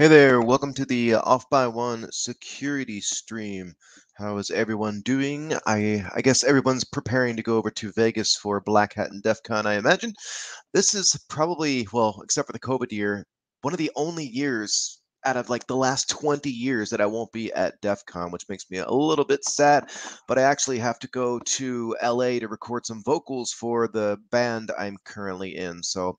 Hey there, welcome to the uh, Off by One security stream. How is everyone doing? I I guess everyone's preparing to go over to Vegas for Black Hat and DEF CON, I imagine. This is probably, well, except for the COVID year, one of the only years out of like the last 20 years that I won't be at DEF CON, which makes me a little bit sad. But I actually have to go to LA to record some vocals for the band I'm currently in. So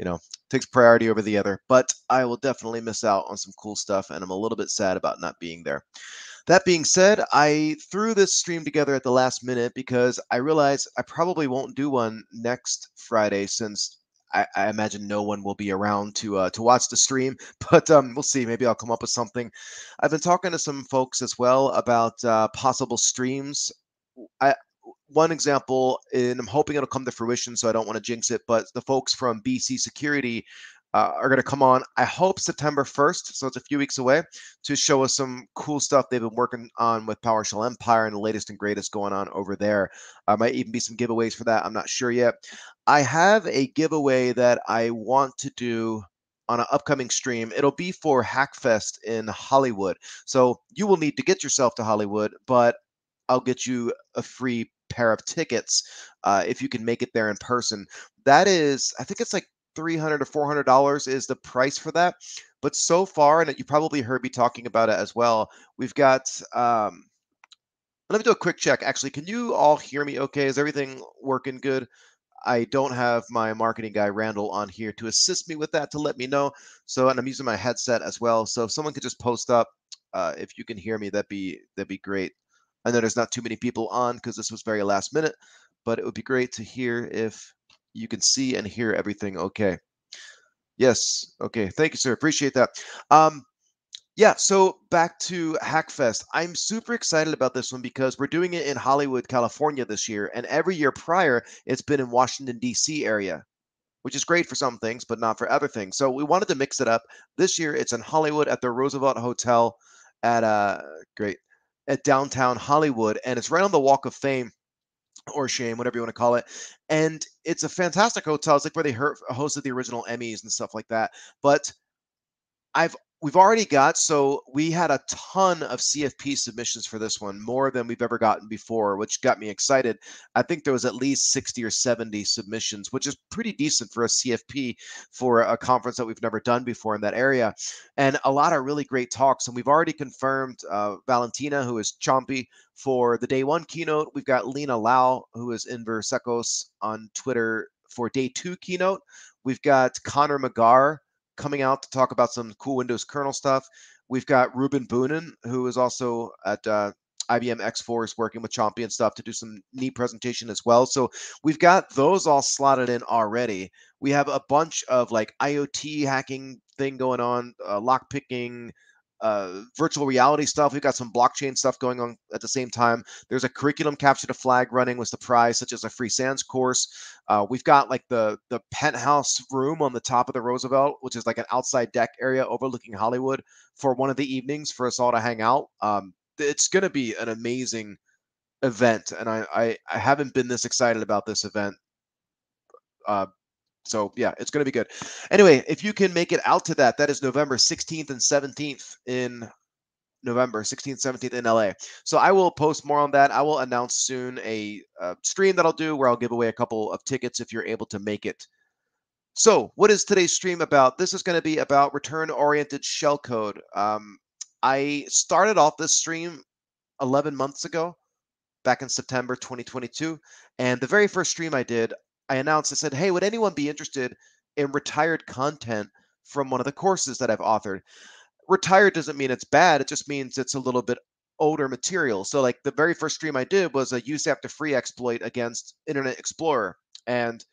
you know, takes priority over the other. But I will definitely miss out on some cool stuff, and I'm a little bit sad about not being there. That being said, I threw this stream together at the last minute because I realized I probably won't do one next Friday since I, I imagine no one will be around to uh, to watch the stream. But um, we'll see. Maybe I'll come up with something. I've been talking to some folks as well about uh, possible streams. I one example, and I'm hoping it'll come to fruition, so I don't want to jinx it, but the folks from BC Security uh, are going to come on, I hope September 1st, so it's a few weeks away, to show us some cool stuff they've been working on with PowerShell Empire and the latest and greatest going on over there. Uh, might even be some giveaways for that. I'm not sure yet. I have a giveaway that I want to do on an upcoming stream. It'll be for Hackfest in Hollywood. So you will need to get yourself to Hollywood, but I'll get you a free pair of tickets uh, if you can make it there in person. That is, I think it's like 300 to 400 dollars is the price for that. But so far, and you probably heard me talking about it as well. We've got. Um, let me do a quick check. Actually, can you all hear me? Okay, is everything working good? I don't have my marketing guy Randall on here to assist me with that to let me know. So, and I'm using my headset as well. So, if someone could just post up uh, if you can hear me, that'd be that'd be great. I know there's not too many people on because this was very last minute, but it would be great to hear if you can see and hear everything okay. Yes. Okay. Thank you, sir. Appreciate that. Um, yeah, so back to Hackfest. I'm super excited about this one because we're doing it in Hollywood, California this year, and every year prior it's been in Washington D.C. area, which is great for some things, but not for other things. So we wanted to mix it up. This year it's in Hollywood at the Roosevelt Hotel at uh great at downtown Hollywood, and it's right on the Walk of Fame or shame, whatever you want to call it. And it's a fantastic hotel. It's like where they hosted the original Emmys and stuff like that. But I've we've already got so we had a ton of cfp submissions for this one more than we've ever gotten before which got me excited. I think there was at least 60 or 70 submissions which is pretty decent for a cfp for a conference that we've never done before in that area. And a lot of really great talks and we've already confirmed uh, valentina who is chompy for the day one keynote. We've got lena lau who is in versecos on twitter for day two keynote. We've got connor mcgar coming out to talk about some cool Windows kernel stuff. We've got Ruben Boonen, who is also at uh, IBM X Force working with Chompy and stuff to do some neat presentation as well. So we've got those all slotted in already. We have a bunch of like IoT hacking thing going on, uh, lock picking, uh, virtual reality stuff. We've got some blockchain stuff going on at the same time. There's a curriculum capture the flag running with the prize, such as a free SANS course. Uh, we've got like the the penthouse room on the top of the Roosevelt, which is like an outside deck area overlooking Hollywood for one of the evenings for us all to hang out. Um, it's going to be an amazing event, and I, I I haven't been this excited about this event uh, so yeah, it's going to be good. Anyway, if you can make it out to that, that is November 16th and 17th in November 16th, 17th in LA. So I will post more on that. I will announce soon a uh, stream that I'll do where I'll give away a couple of tickets if you're able to make it. So, what is today's stream about? This is going to be about return oriented shellcode. Um, I started off this stream 11 months ago, back in September 2022. And the very first stream I did, I announced, I said, hey, would anyone be interested in retired content from one of the courses that I've authored? Retired doesn't mean it's bad, it just means it's a little bit older material. So, like the very first stream I did was a use after free exploit against Internet Explorer. And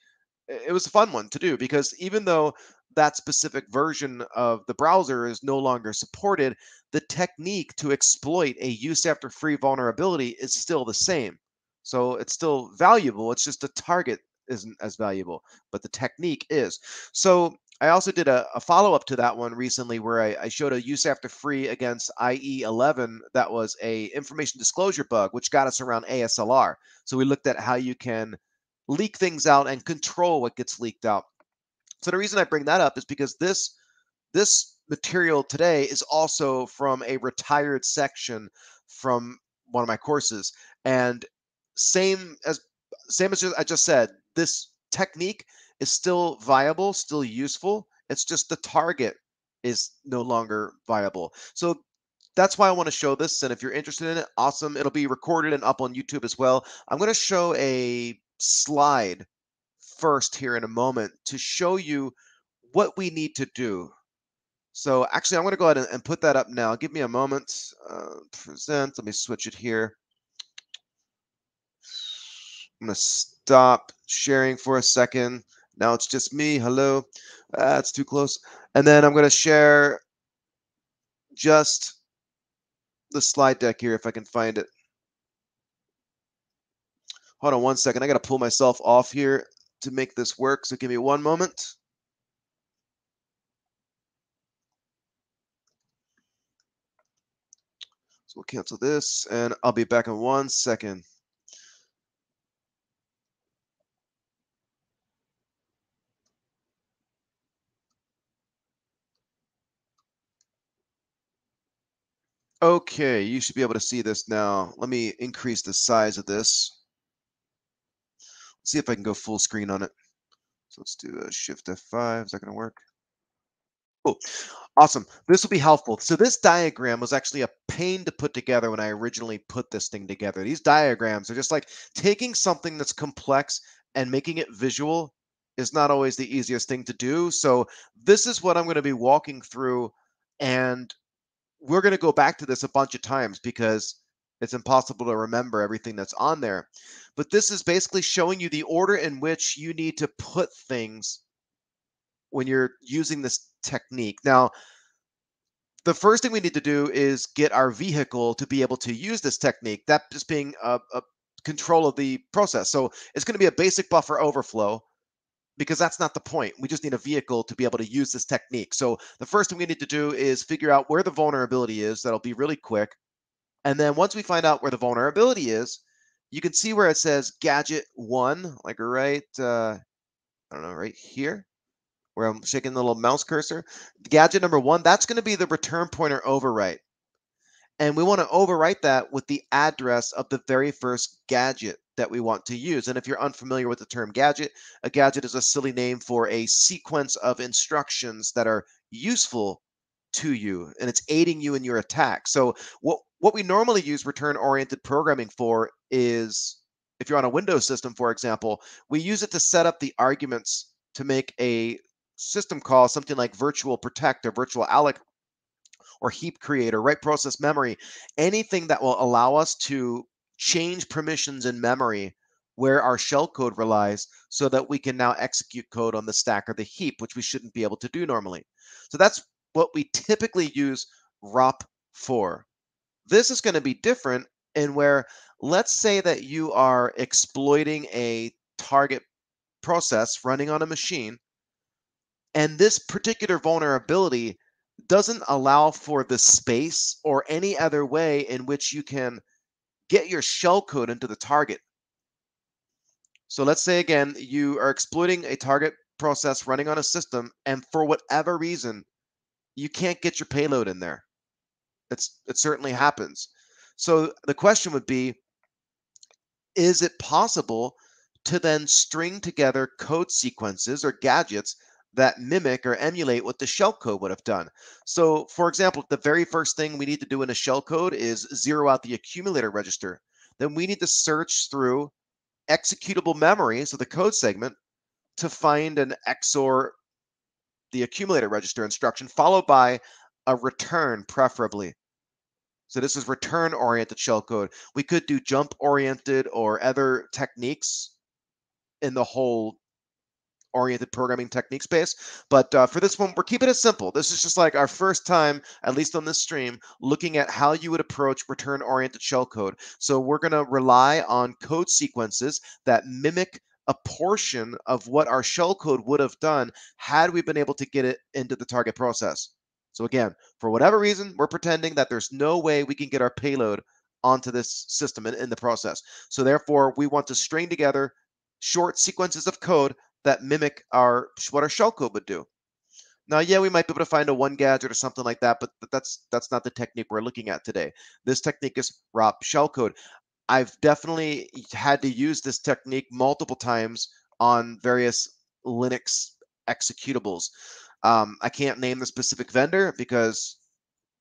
it was a fun one to do because even though that specific version of the browser is no longer supported, the technique to exploit a use after free vulnerability is still the same. So it's still valuable. It's just the target isn't as valuable, but the technique is. So I also did a, a follow up to that one recently where I, I, showed a use after free against IE11 that was a information disclosure bug, which got us around ASLR. So we looked at how you can leak things out and control what gets leaked out. So the reason I bring that up is because this this material today is also from a retired section from one of my courses. And same as same as I just said, this technique is still viable, still useful. It's just the target is no longer viable. So that's why I want to show this. And if you're interested in it, awesome. It'll be recorded and up on YouTube as well. I'm going to show a slide first here in a moment to show you what we need to do. So actually, I'm going to go ahead and, put that up now. Give me a moment. Uh, present. Let me switch it here. I'm going to stop sharing for a second. Now it's just me. Hello. That's too close. And then I'm going to share just the slide deck here if I can find it. Hold on one second. I got to pull myself off here to make this work. So give me one moment. So we'll cancel this and I'll be back in one second. Okay, you should be able to see this now. Let me increase the size of this. Let's see if I can go full screen on it. So let's do a Shift F5. Is that going to work? Cool. Awesome. This will be helpful. So this diagram was actually a pain to put together when I originally put this thing together. These diagrams are just like taking something that's complex and making it visual is not always the easiest thing to do. So this is what I'm going to be walking through and we're going to go back to this a bunch of times because it's impossible to remember everything that's on there. But this is basically showing you the order in which you need to put things when you're using this technique. Now, the first thing we need to do is get our vehicle to be able to use this technique, that just being a, a control of the process. So it's going to be a basic buffer overflow because that's not the point. We just need a vehicle to be able to use this technique. So the first thing we need to do is figure out where the vulnerability is. That'll be really quick. And then once we find out where the vulnerability is, you can see where it says gadget one, like right, uh, I don't know, right here, where I'm shaking the little mouse cursor. Gadget number one, that's going to be the return pointer overwrite. And we want to overwrite that with the address of the very first gadget that we want to use. And if you're unfamiliar with the term gadget, a gadget is a silly name for a sequence of instructions that are useful to you and it's aiding you in your attack. So what what we normally use return oriented programming for is if you're on a Windows system for example, we use it to set up the arguments to make a system call something like virtual protect or virtual alloc or heap creator, write process memory, anything that will allow us to change permissions in memory where our shellcode relies so that we can now execute code on the stack or the heap, which we shouldn't be able to do normally. So that's what we typically use ROP for. This is going to be different in where let's say that you are exploiting a target process running on a machine, and this particular vulnerability doesn't allow for the space or any other way in which you can get your shellcode into the target. So let's say again, you are exploiting a target process running on a system, and for whatever reason, you can't get your payload in there. It's, it certainly happens. So the question would be Is it possible to then string together code sequences or gadgets that mimic or emulate what the shellcode would have done. So, for example, the very first thing we need to do in a shellcode is zero out the accumulator register. Then we need to search through executable memory, so the code segment, to find an XOR the accumulator register instruction, followed by a return, preferably. So this is return-oriented shellcode. We could do jump-oriented or other techniques in the whole oriented programming technique space. But uh, for this one, we're keeping it simple. This is just like our first time, at least on this stream, looking at how you would approach return oriented shellcode. So we're going to rely on code sequences that mimic a portion of what our shellcode would have done had we been able to get it into the target process. So again, for whatever reason, we're pretending that there's no way we can get our payload onto this system in, in the process. So therefore, we want to string together short sequences of code that mimic our what our shellcode would do. Now, yeah, we might be able to find a one gadget or something like that, but that's that's not the technique we're looking at today. This technique is ROP shellcode. I've definitely had to use this technique multiple times on various Linux executables. Um, I can't name the specific vendor because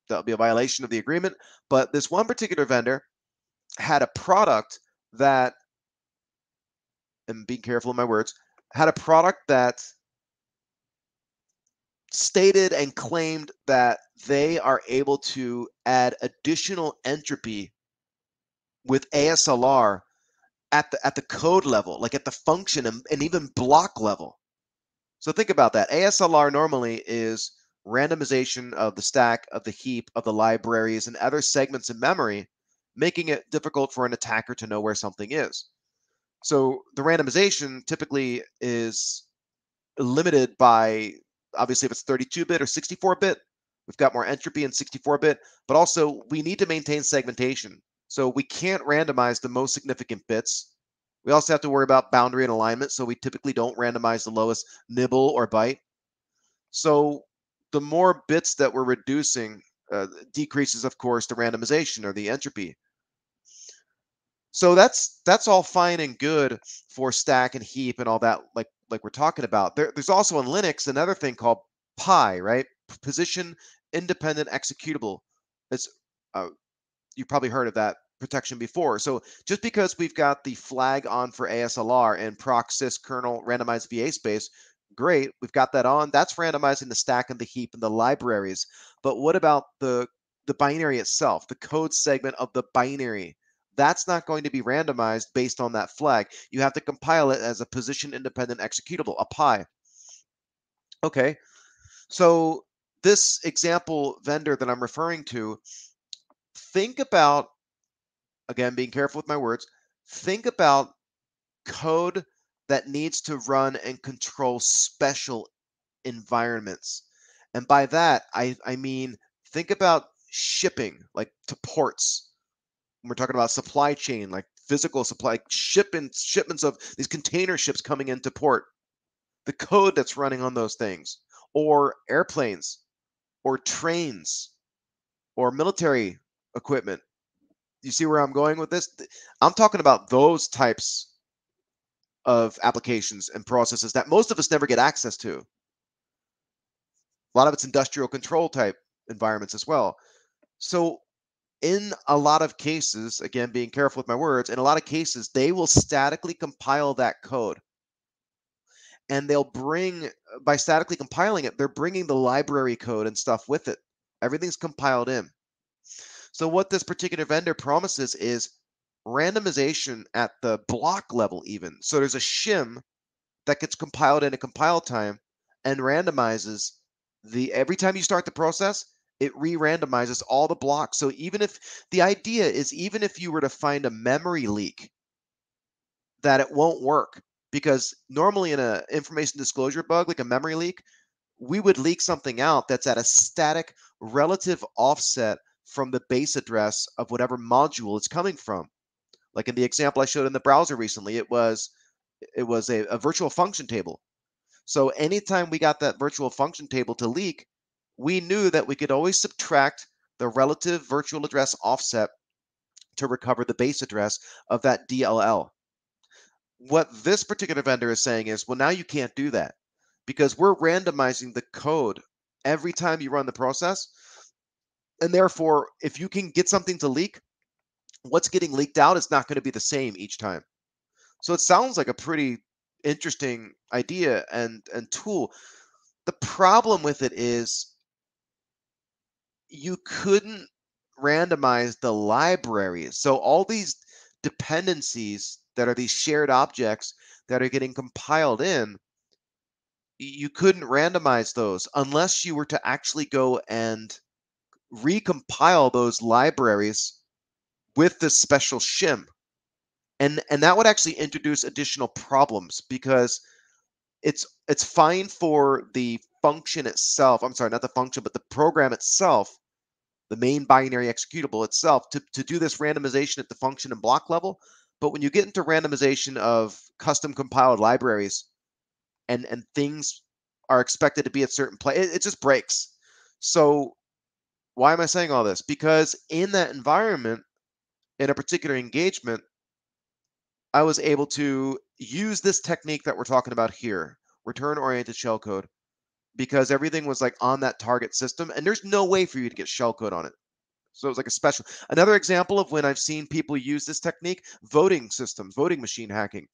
that'll be a violation of the agreement. But this one particular vendor had a product that, and being careful in my words, had a product that stated and claimed that they are able to add additional entropy with ASLR at the at the code level, like at the function and, and even block level. So think about that. ASLR normally is randomization of the stack, of the heap, of the libraries, and other segments in memory, making it difficult for an attacker to know where something is. So the randomization typically is limited by obviously if it's 32 bit or 64 bit, we've got more entropy in 64 bit, but also we need to maintain segmentation. So we can't randomize the most significant bits. We also have to worry about boundary and alignment, so we typically don't randomize the lowest nibble or byte. So the more bits that we're reducing uh, decreases, of course, the randomization or the entropy. So that's that's all fine and good for stack and heap and all that, like like we're talking about. There, there's also in Linux another thing called PI, right? Position independent executable. It's uh, you've probably heard of that protection before. So just because we've got the flag on for ASLR and procsys kernel randomized VA space, great, we've got that on. That's randomizing the stack and the heap and the libraries. But what about the the binary itself, the code segment of the binary? That's not going to be randomized based on that flag. You have to compile it as a position independent executable, a PI. Okay, so this example vendor that I'm referring to, think about, again, being careful with my words, think about code that needs to run and control special environments. And by that, I, I mean, think about shipping, like to ports. We're talking about supply chain, like physical supply, shipments, shipments of these container ships coming into port, the code that's running on those things, or airplanes, or trains, or military equipment. You see where I'm going with this? I'm talking about those types of applications and processes that most of us never get access to. A lot of it's industrial control type environments as well. So, in a lot of cases, again, being careful with my words, in a lot of cases, they will statically compile that code. And they'll bring, uh, by statically compiling it, they're bringing the library code and stuff with it. Everything's compiled in. So, what this particular vendor promises is randomization at the block level even. So there's a shim that gets compiled in a compile time and randomizes the every time you start the process, it re-randomizes all the blocks. So even if the idea is even if you were to find a memory leak that it won't work because normally in a information disclosure bug like a memory leak, we would leak something out that's at a static relative offset from the base address of whatever module it's coming from. Like in the example I showed in the browser recently, it was it was a, a virtual function table. So anytime we got that virtual function table to leak, we knew that we could always subtract the relative virtual address offset to recover the base address of that DLL. What this particular vendor is saying is, well, now you can't do that because we're randomizing the code every time you run the process. And therefore, if you can get something to leak, what's getting leaked out is not going to be the same each time. So it sounds like a pretty interesting idea and and tool. The problem with it is you couldn't randomize the libraries. So all these dependencies that are these shared objects that are getting compiled in, you couldn't randomize those unless you were to actually go and recompile those libraries with this special shim. And and that would actually introduce additional problems because it's it's fine for the function itself. I'm sorry, not the function, but the program itself, the main binary executable itself, to, to do this randomization at the function and block level. But when you get into randomization of custom compiled libraries and and things are expected to be at certain place, It, it just breaks. So why am I saying all this? Because in that environment, in a particular engagement, I was able to use this technique that we're talking about here, return oriented shellcode, because everything was like on that target system, and there's no way for you to get shellcode on it. So it was like a special. Another example of when I've seen people use this technique: voting systems, voting machine hacking.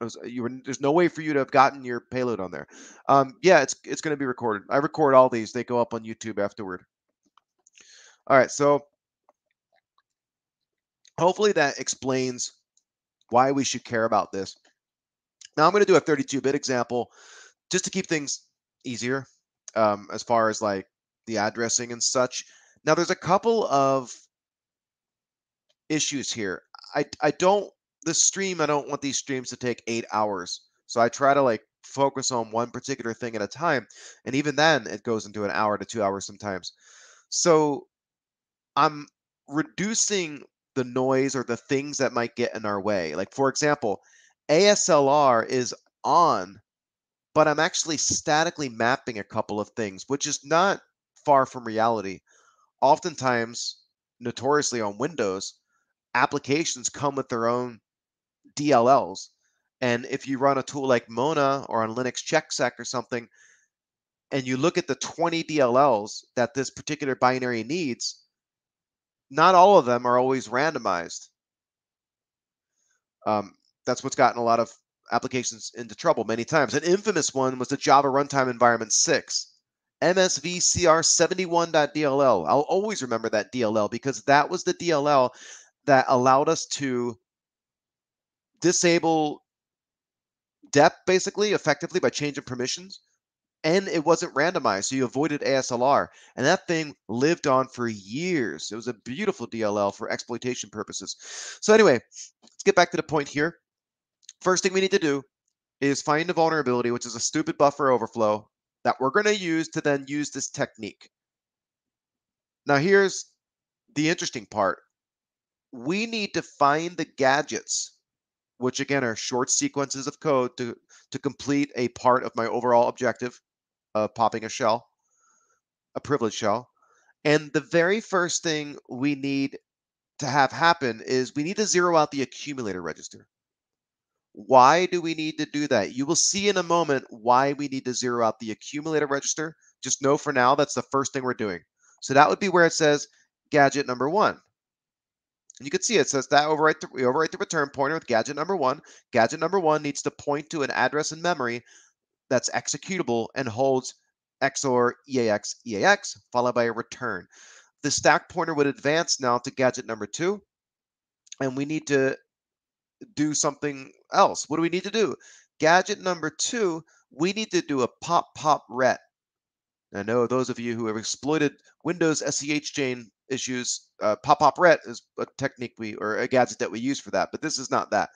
Was, you were, there's no way for you to have gotten your payload on there. Um, yeah, it's it's going to be recorded. I record all these; they go up on YouTube afterward. All right, so hopefully that explains why we should care about this. Now I'm going to do a 32-bit example just to keep things easier um, as far as like the addressing and such. Now there's a couple of issues here. I I don't the stream I don't want these streams to take 8 hours. So I try to like focus on one particular thing at a time and even then it goes into an hour to 2 hours sometimes. So I'm reducing the noise or the things that might get in our way. Like for example, ASLR is on, but I'm actually statically mapping a couple of things, which is not far from reality. Oftentimes, notoriously on Windows, applications come with their own DLLs. And if you run a tool like Mona or on Linux CheckSec or something, and you look at the 20 DLLs that this particular binary needs, not all of them are always randomized. Um, that's what's gotten a lot of applications into trouble many times. An infamous one was the Java Runtime Environment 6. MSVCR71.dll. I'll always remember that DLL because that was the DLL that allowed us to disable dep basically effectively by changing permissions and it wasn't randomized, so you avoided ASLR. And that thing lived on for years. It was a beautiful DLL for exploitation purposes. So anyway, let's get back to the point here. First thing we need to do is find a vulnerability, which is a stupid buffer overflow that we're going to use to then use this technique. Now here's the interesting part. We need to find the gadgets, which again are short sequences of code to, to complete a part of my overall objective of popping a shell, a privilege shell. And the very first thing we need to have happen is we need to zero out the accumulator register. Why do we need to do that? You will see in a moment why we need to zero out the accumulator register. Just know for now that's the first thing we're doing. So that would be where it says gadget number one. And you can see it says that overwrite the, we overwrite the return pointer with gadget number one. Gadget number one needs to point to an address in memory that's executable and holds XOR EAX EAX followed by a return. The stack pointer would advance now to gadget number two, and we need to do something else. What do we need to do? Gadget number two, we need to do a pop pop ret. I know those of you who have exploited Windows SSH chain issues, uh, pop pop ret is a technique we or a gadget that we use for that, but this is not that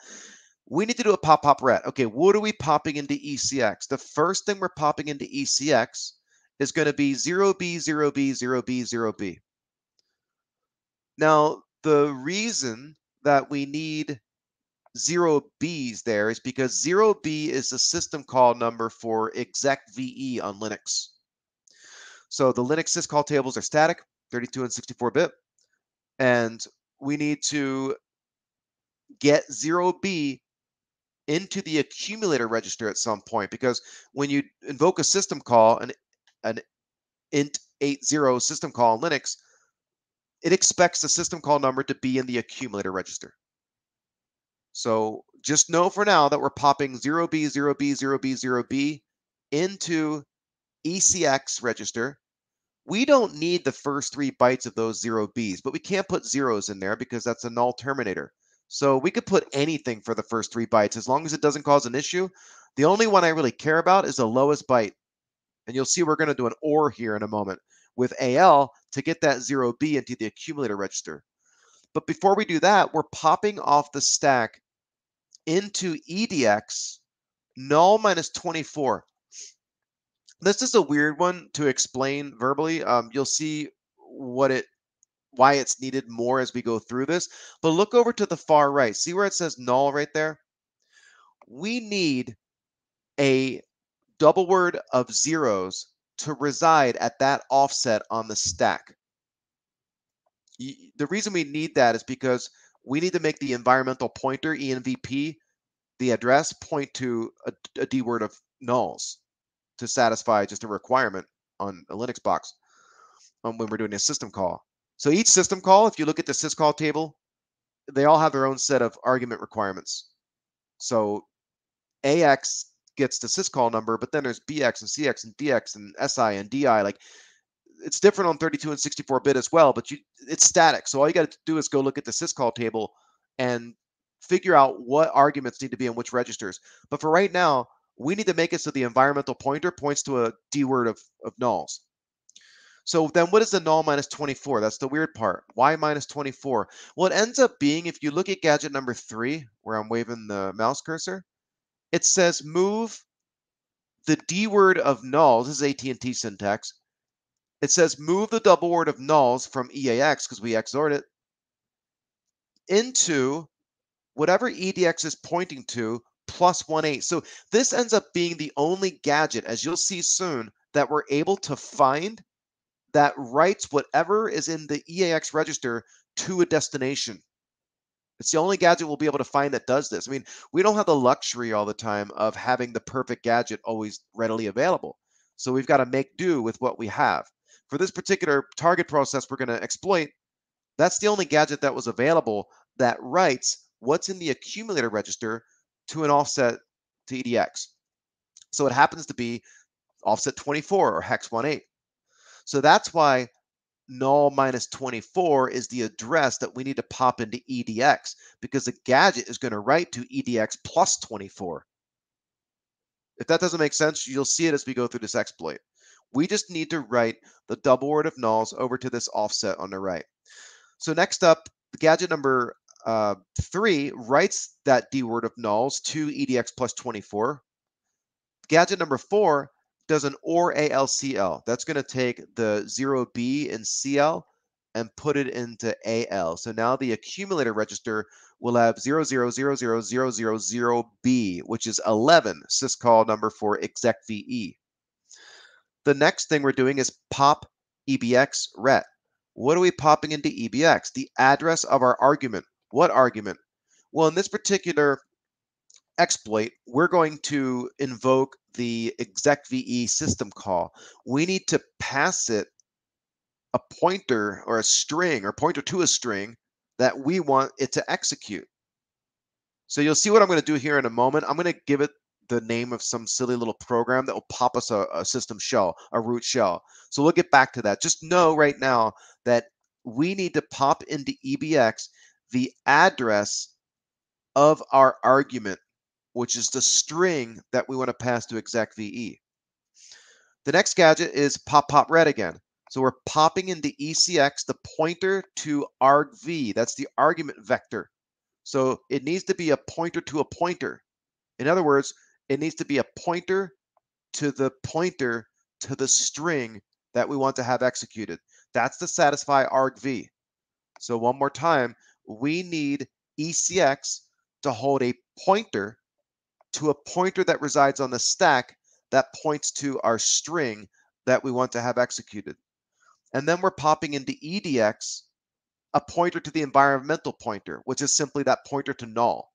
we need to do a pop pop ret. Okay, what are we popping into ECX? The first thing we're popping into ECX is going to be 0B, 0B, 0B, 0B. Now, the reason that we need 0Bs there is because 0B is the system call number for execve on Linux. So the Linux syscall tables are static, 32 and 64 bit, and we need to get 0B into the accumulator register at some point because when you invoke a system call, an, an int 80 system call in Linux, it expects the system call number to be in the accumulator register. So just know for now that we're popping 0B, 0B, 0B, 0B into ECX register. We don't need the first three bytes of those 0Bs, but we can't put zeros in there because that's a null terminator. So we could put anything for the first three bytes as long as it doesn't cause an issue. The only one I really care about is the lowest byte. And you'll see we're going to do an OR here in a moment with AL to get that 0B into the accumulator register. But before we do that, we're popping off the stack into EDX null minus 24. This is a weird one to explain verbally. Um, you'll see what it why it's needed more as we go through this. But look over to the far right. See where it says null right there? We need a double word of zeros to reside at that offset on the stack. The reason we need that is because we need to make the environmental pointer, ENVP, the address, point to a, a D word of nulls to satisfy just a requirement on a Linux box um, when we're doing a system call. So each system call, if you look at the syscall table, they all have their own set of argument requirements. So AX gets the syscall number, but then there's BX and CX and DX and SI and DI. Like it's different on 32 and 64 bit as well, but you, it's static. So all you got to do is go look at the syscall table and figure out what arguments need to be in which registers. But for right now, we need to make it so the environmental pointer points to a D word of, of nulls. So then what is the null minus 24? That's the weird part. Why minus 24? Well, it ends up being, if you look at gadget number three, where I'm waving the mouse cursor, it says move the D word of nulls. This is AT&T syntax. It says move the double word of nulls from EAX, because we XORed it, into whatever EDX is pointing to plus 1 8. So this ends up being the only gadget, as you'll see soon, that we're able to find that writes whatever is in the EAX register to a destination. It's the only gadget we'll be able to find that does this. I mean, we don't have the luxury all the time of having the perfect gadget always readily available. So we've got to make do with what we have. For this particular target process we're going to exploit, that's the only gadget that was available that writes what's in the accumulator register to an offset to EDX. So it happens to be offset 24 or hex 18. So that's why null minus 24 is the address that we need to pop into EDX because the gadget is going to write to EDX plus 24. If that doesn't make sense, you'll see it as we go through this exploit. We just need to write the double word of nulls over to this offset on the right. So next up, the gadget number uh, three writes that D word of nulls to EDX plus 24. Gadget number four does an OR ALCL. That's going to take the 0B in CL and put it into AL. So now the accumulator register will have 0000000B, which is 11 syscall number for execve. The next thing we're doing is pop EBX ret. What are we popping into EBX? The address of our argument. What argument? Well, in this particular exploit, we're going to invoke the execve system call. We need to pass it a pointer or a string or pointer to a string that we want it to execute. So you'll see what I'm going to do here in a moment. I'm going to give it the name of some silly little program that will pop us a, a system shell, a root shell. So we'll get back to that. Just know right now that we need to pop into EBX the address of our argument which is the string that we want to pass to execve. The next gadget is pop pop red again. So we're popping into ECX the pointer to argv. That's the argument vector. So it needs to be a pointer to a pointer. In other words, it needs to be a pointer to the pointer to the string that we want to have executed. That's to satisfy argv. So one more time, we need ECX to hold a pointer to a pointer that resides on the stack that points to our string that we want to have executed. And then we're popping into EDX a pointer to the environmental pointer, which is simply that pointer to null.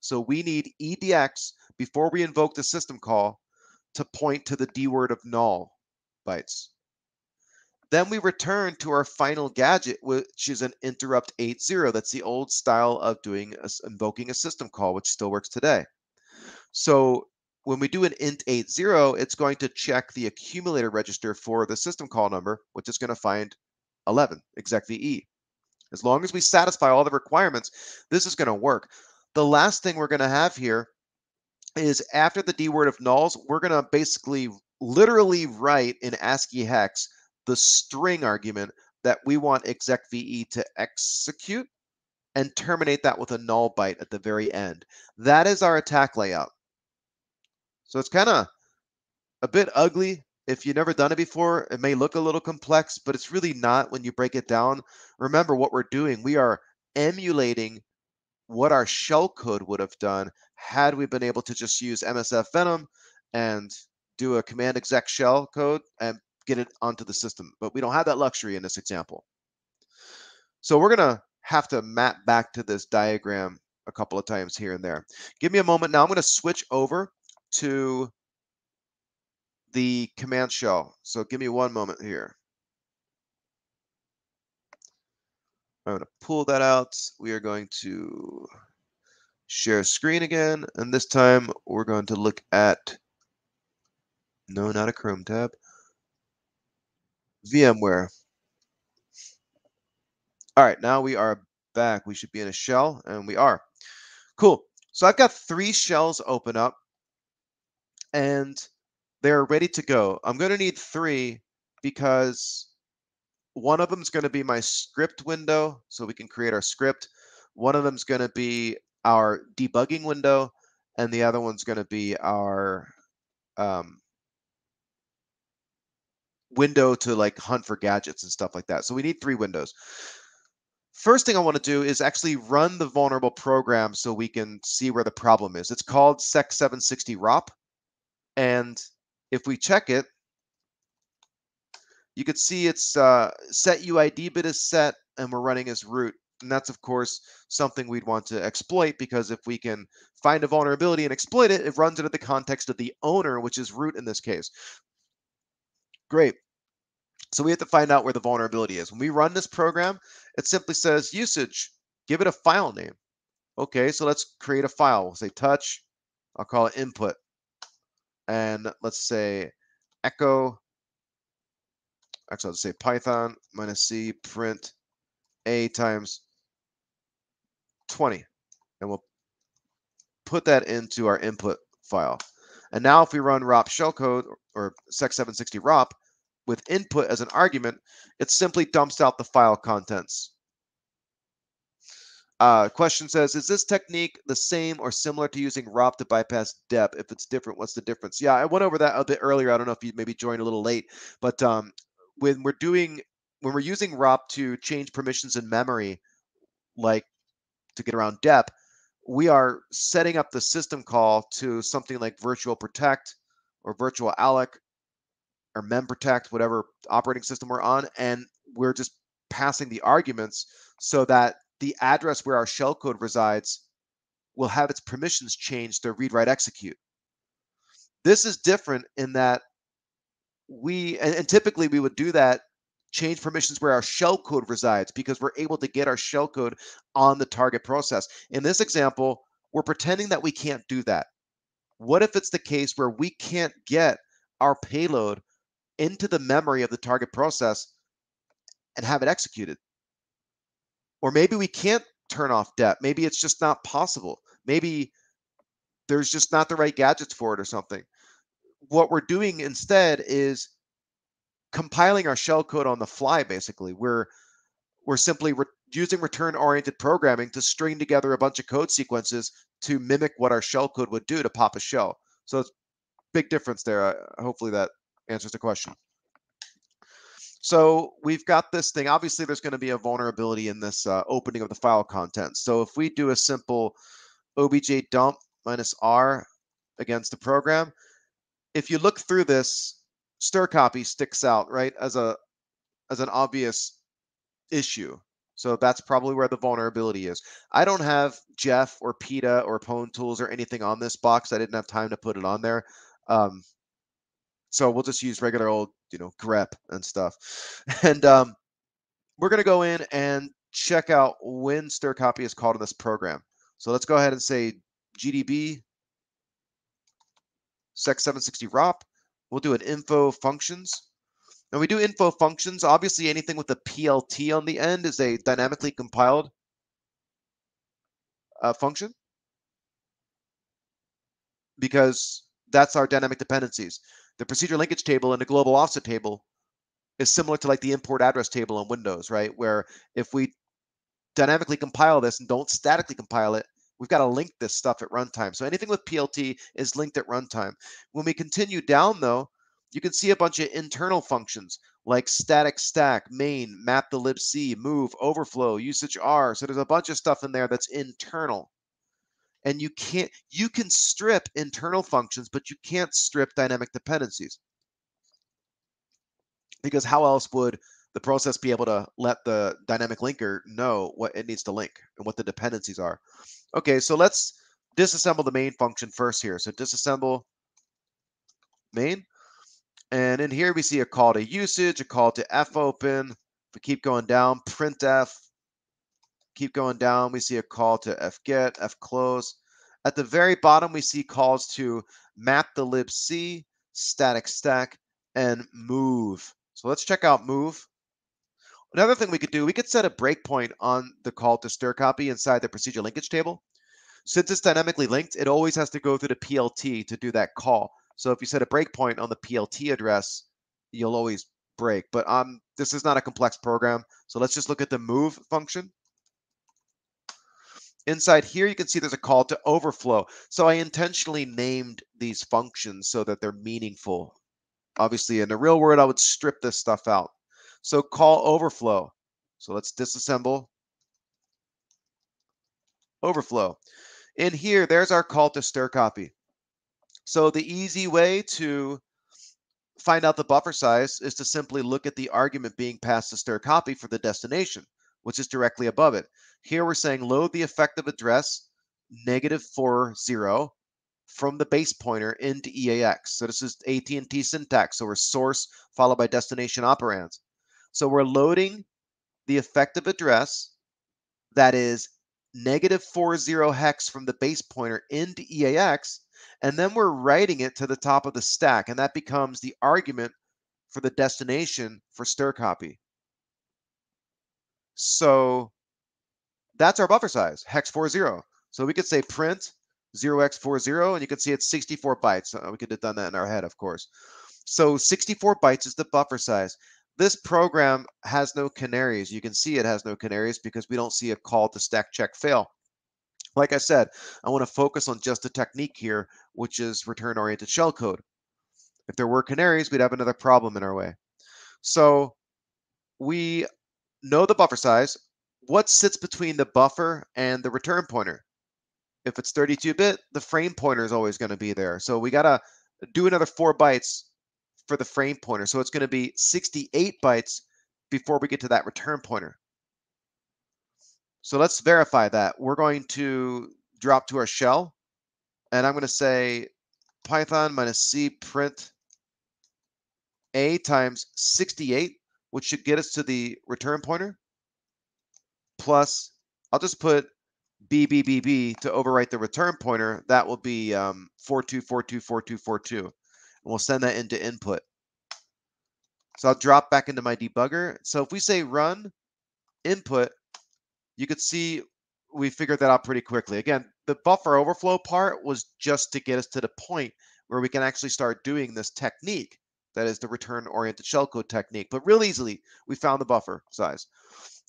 So we need EDX before we invoke the system call to point to the D word of null bytes. Then we return to our final gadget, which is an interrupt 80. That's the old style of doing a, invoking a system call, which still works today. So when we do an int 80, it's going to check the accumulator register for the system call number, which is going to find 11, execve. As long as we satisfy all the requirements, this is going to work. The last thing we're going to have here is after the D word of nulls, we're going to basically literally write in ASCII hex the string argument that we want execve to execute and terminate that with a null byte at the very end. That is our attack layout. So it's kind of a bit ugly. If you've never done it before, it may look a little complex, but it's really not when you break it down. Remember what we're doing. We are emulating what our shell code would have done had we been able to just use MSF Venom and do a command exec shell code and get it onto the system. But we don't have that luxury in this example. So we're going to have to map back to this diagram a couple of times here and there. Give me a moment. Now I'm going to switch over to the command shell. So give me one moment here. I'm going to pull that out. We are going to share screen again. And this time we're going to look at, no, not a Chrome tab, VMware. All right, now we are back. We should be in a shell, and we are. Cool. So I've got three shells open up, and they're ready to go. I'm going to need three because one of them is going to be my script window, so we can create our script. One of them is going to be our debugging window, and the other one's going to be our um, window to like hunt for gadgets and stuff like that. So we need three windows. First thing I want to do is actually run the vulnerable program so we can see where the problem is. It's called Sec760 ROP. And if we check it, you can see it's uh, set UID bit is set and we're running as root. And that's, of course, something we'd want to exploit because if we can find a vulnerability and exploit it, it runs into the context of the owner, which is root in this case. Great. So we have to find out where the vulnerability is. When we run this program, it simply says usage, give it a file name. Okay, so let's create a file. We'll say touch, I'll call it input. And let's say echo, actually I'll say Python minus C print A times 20. And we'll put that into our input file. And now if we run ROP shellcode or Sec760 ROP with input as an argument, it simply dumps out the file contents. Uh, question says, is this technique the same or similar to using ROP to bypass DEP? If it's different, what's the difference? Yeah, I went over that a bit earlier. I don't know if you maybe joined a little late, but um, when we're doing, when we're using ROP to change permissions in memory, like to get around DEP, we are setting up the system call to something like virtual protect or virtual alloc or memprotect, whatever operating system we're on, and we're just passing the arguments so that the address where our shellcode resides will have its permissions changed to read, write, execute. This is different in that we, and, and typically we would do that change permissions where our shell code resides because we're able to get our shell code on the target process. In this example, we're pretending that we can't do that. What if it's the case where we can't get our payload into the memory of the target process and have it executed? Or maybe we can't turn off debt. Maybe it's just not possible. Maybe there's just not the right gadgets for it or something. What we're doing instead is compiling our shellcode on the fly. Basically, we're we're simply re- using return-oriented programming to string together a bunch of code sequences to mimic what our shellcode would do to pop a shell. So it's big difference there. Uh, hopefully that answers the question. So we've got this thing. Obviously, there's going to be a vulnerability in this uh, opening of the file content. So if we do a simple obj dump minus r against the program, if you look through this, strcpy sticks out right as a as an obvious issue. So that's probably where the vulnerability is. I don't have Jeff or PETA or Pwn Tools or anything on this box. I didn't have time to put it on there. Um, so we'll just use regular old, you know, grep and stuff. And um, we're going to go in and check out when strcpy is called in this program. So let's go ahead and say GDB sec760 ROP. We'll do an info functions. And we do info functions. Obviously, anything with a PLT on the end is a dynamically compiled uh, function because that's our dynamic dependencies. The procedure linkage table and the global offset table is similar to like the import address table on Windows, right? Where if we dynamically compile this and don't statically compile it, we've got to link this stuff at runtime. So anything with PLT is linked at runtime. When we continue down though, you can see a bunch of internal functions like static stack, main, map the libc, move, overflow, usage R. So there's a bunch of stuff in there that's internal. And you can't you can strip internal functions, but you can't strip dynamic dependencies. Because how else would the process be able to let the dynamic linker know what it needs to link and what the dependencies are? Okay, so let's disassemble the main function first here. So disassemble main. And in here we see a call to usage, a call to fopen. We keep going down, printf. Keep going down, we see a call to fget, fclose. At the very bottom, we see calls to map the libc, static stack, and move. So let's check out move. Another thing we could do, we could set a breakpoint on the call to strcpy inside the procedure linkage table. Since it's dynamically linked, it always has to go through the PLT to do that call. So if you set a breakpoint on the PLT address, you'll always break. But um, this is not a complex program. So let's just look at the move function. Inside here, you can see there's a call to overflow. So I intentionally named these functions so that they're meaningful. Obviously, in the real world, I would strip this stuff out. So call overflow. So let's disassemble overflow. In here, there's our call to strcpy. So the easy way to find out the buffer size is to simply look at the argument being passed to strcpy for the destination, which is directly above it. Here we're saying load the effective address negative 40 from the base pointer into EAX. So this is AT&T syntax. So we're source followed by destination operands. So we're loading the effective address that is negative 40 hex from the base pointer into EAX, and then we're writing it to the top of the stack, and that becomes the argument for the destination for strcpy. So that's our buffer size, hex 40. So we could say print 0x40, and you can see it's 64 bytes. Uh, we could have done that in our head, of course. So 64 bytes is the buffer size. This program has no canaries. You can see it has no canaries because we don't see a call to stack check fail. Like I said, I want to focus on just the technique here, which is return-oriented shellcode. If there were canaries, we'd have another problem in our way. So we know the buffer size. What sits between the buffer and the return pointer? If it's 32-bit, the frame pointer is always going to be there. So we got to do another four bytes for the frame pointer. So it's going to be 68 bytes before we get to that return pointer. So let's verify that. We're going to drop to our shell, and I'm going to say Python minus C print A times 68, which should get us to the return pointer, plus I'll just put BBBB to overwrite the return pointer. That will be um, 42424242 and we'll send that into input. So I'll drop back into my debugger. So if we say run input, you could see we figured that out pretty quickly. Again, the buffer overflow part was just to get us to the point where we can actually start doing this technique. That is the return-oriented shellcode technique. But real easily, we found the buffer size.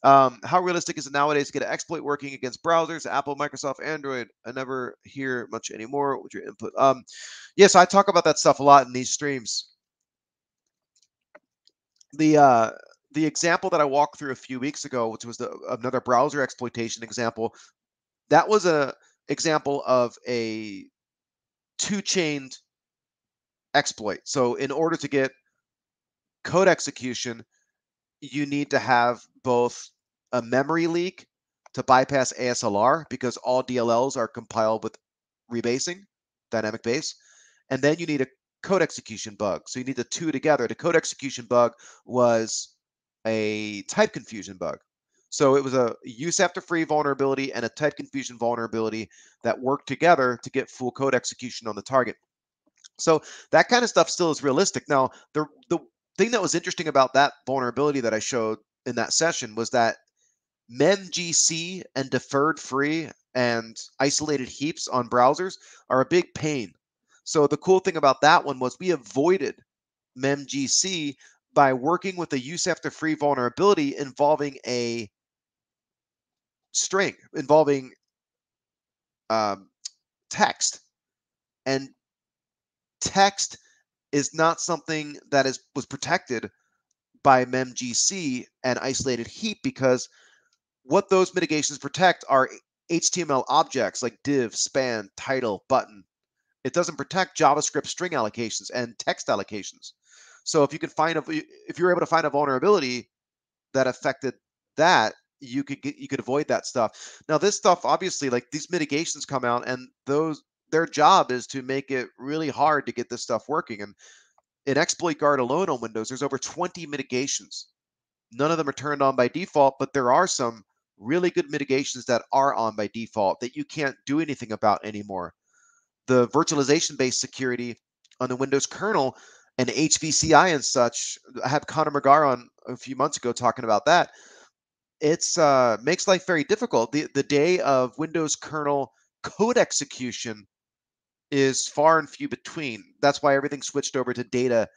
Um, how realistic is it nowadays to get an exploit working against browsers, Apple, Microsoft, Android? I never hear much anymore. What's your input? Um, yes, I talk about that stuff a lot in these streams. The uh, the example that I walked through a few weeks ago, which was the, another browser exploitation example, that was a example of a two-chained exploit. So in order to get code execution, you need to have both a memory leak to bypass ASLR because all DLLs are compiled with rebasing, dynamic base. And then you need a code execution bug. So you need the two together. The code execution bug was a type confusion bug. So it was a use after free vulnerability and a type confusion vulnerability that worked together to get full code execution on the target. So that kind of stuff still is realistic. Now, the the thing that was interesting about that vulnerability that I showed in that session was that memgc and deferred free and isolated heaps on browsers are a big pain. So the cool thing about that one was we avoided memgc by working with a use after free vulnerability involving a string involving um, text and text is not something that is was protected by memgc and isolated heap because what those mitigations protect are HTML objects like div, span, title, button. It doesn't protect JavaScript string allocations and text allocations. So if you can find a, if you're able to find a vulnerability that affected that, you could get, you could avoid that stuff. Now this stuff obviously like these mitigations come out and those their job is to make it really hard to get this stuff working. And in exploit guard alone on Windows, there's over 20 mitigations. None of them are turned on by default, but there are some really good mitigations that are on by default that you can't do anything about anymore. The virtualization based security on the Windows kernel and HVCI and such. I had Connor McGar on a few months ago talking about that. It's uh, makes life very difficult. The the day of Windows kernel code execution is far and few between. That's why everything switched over to data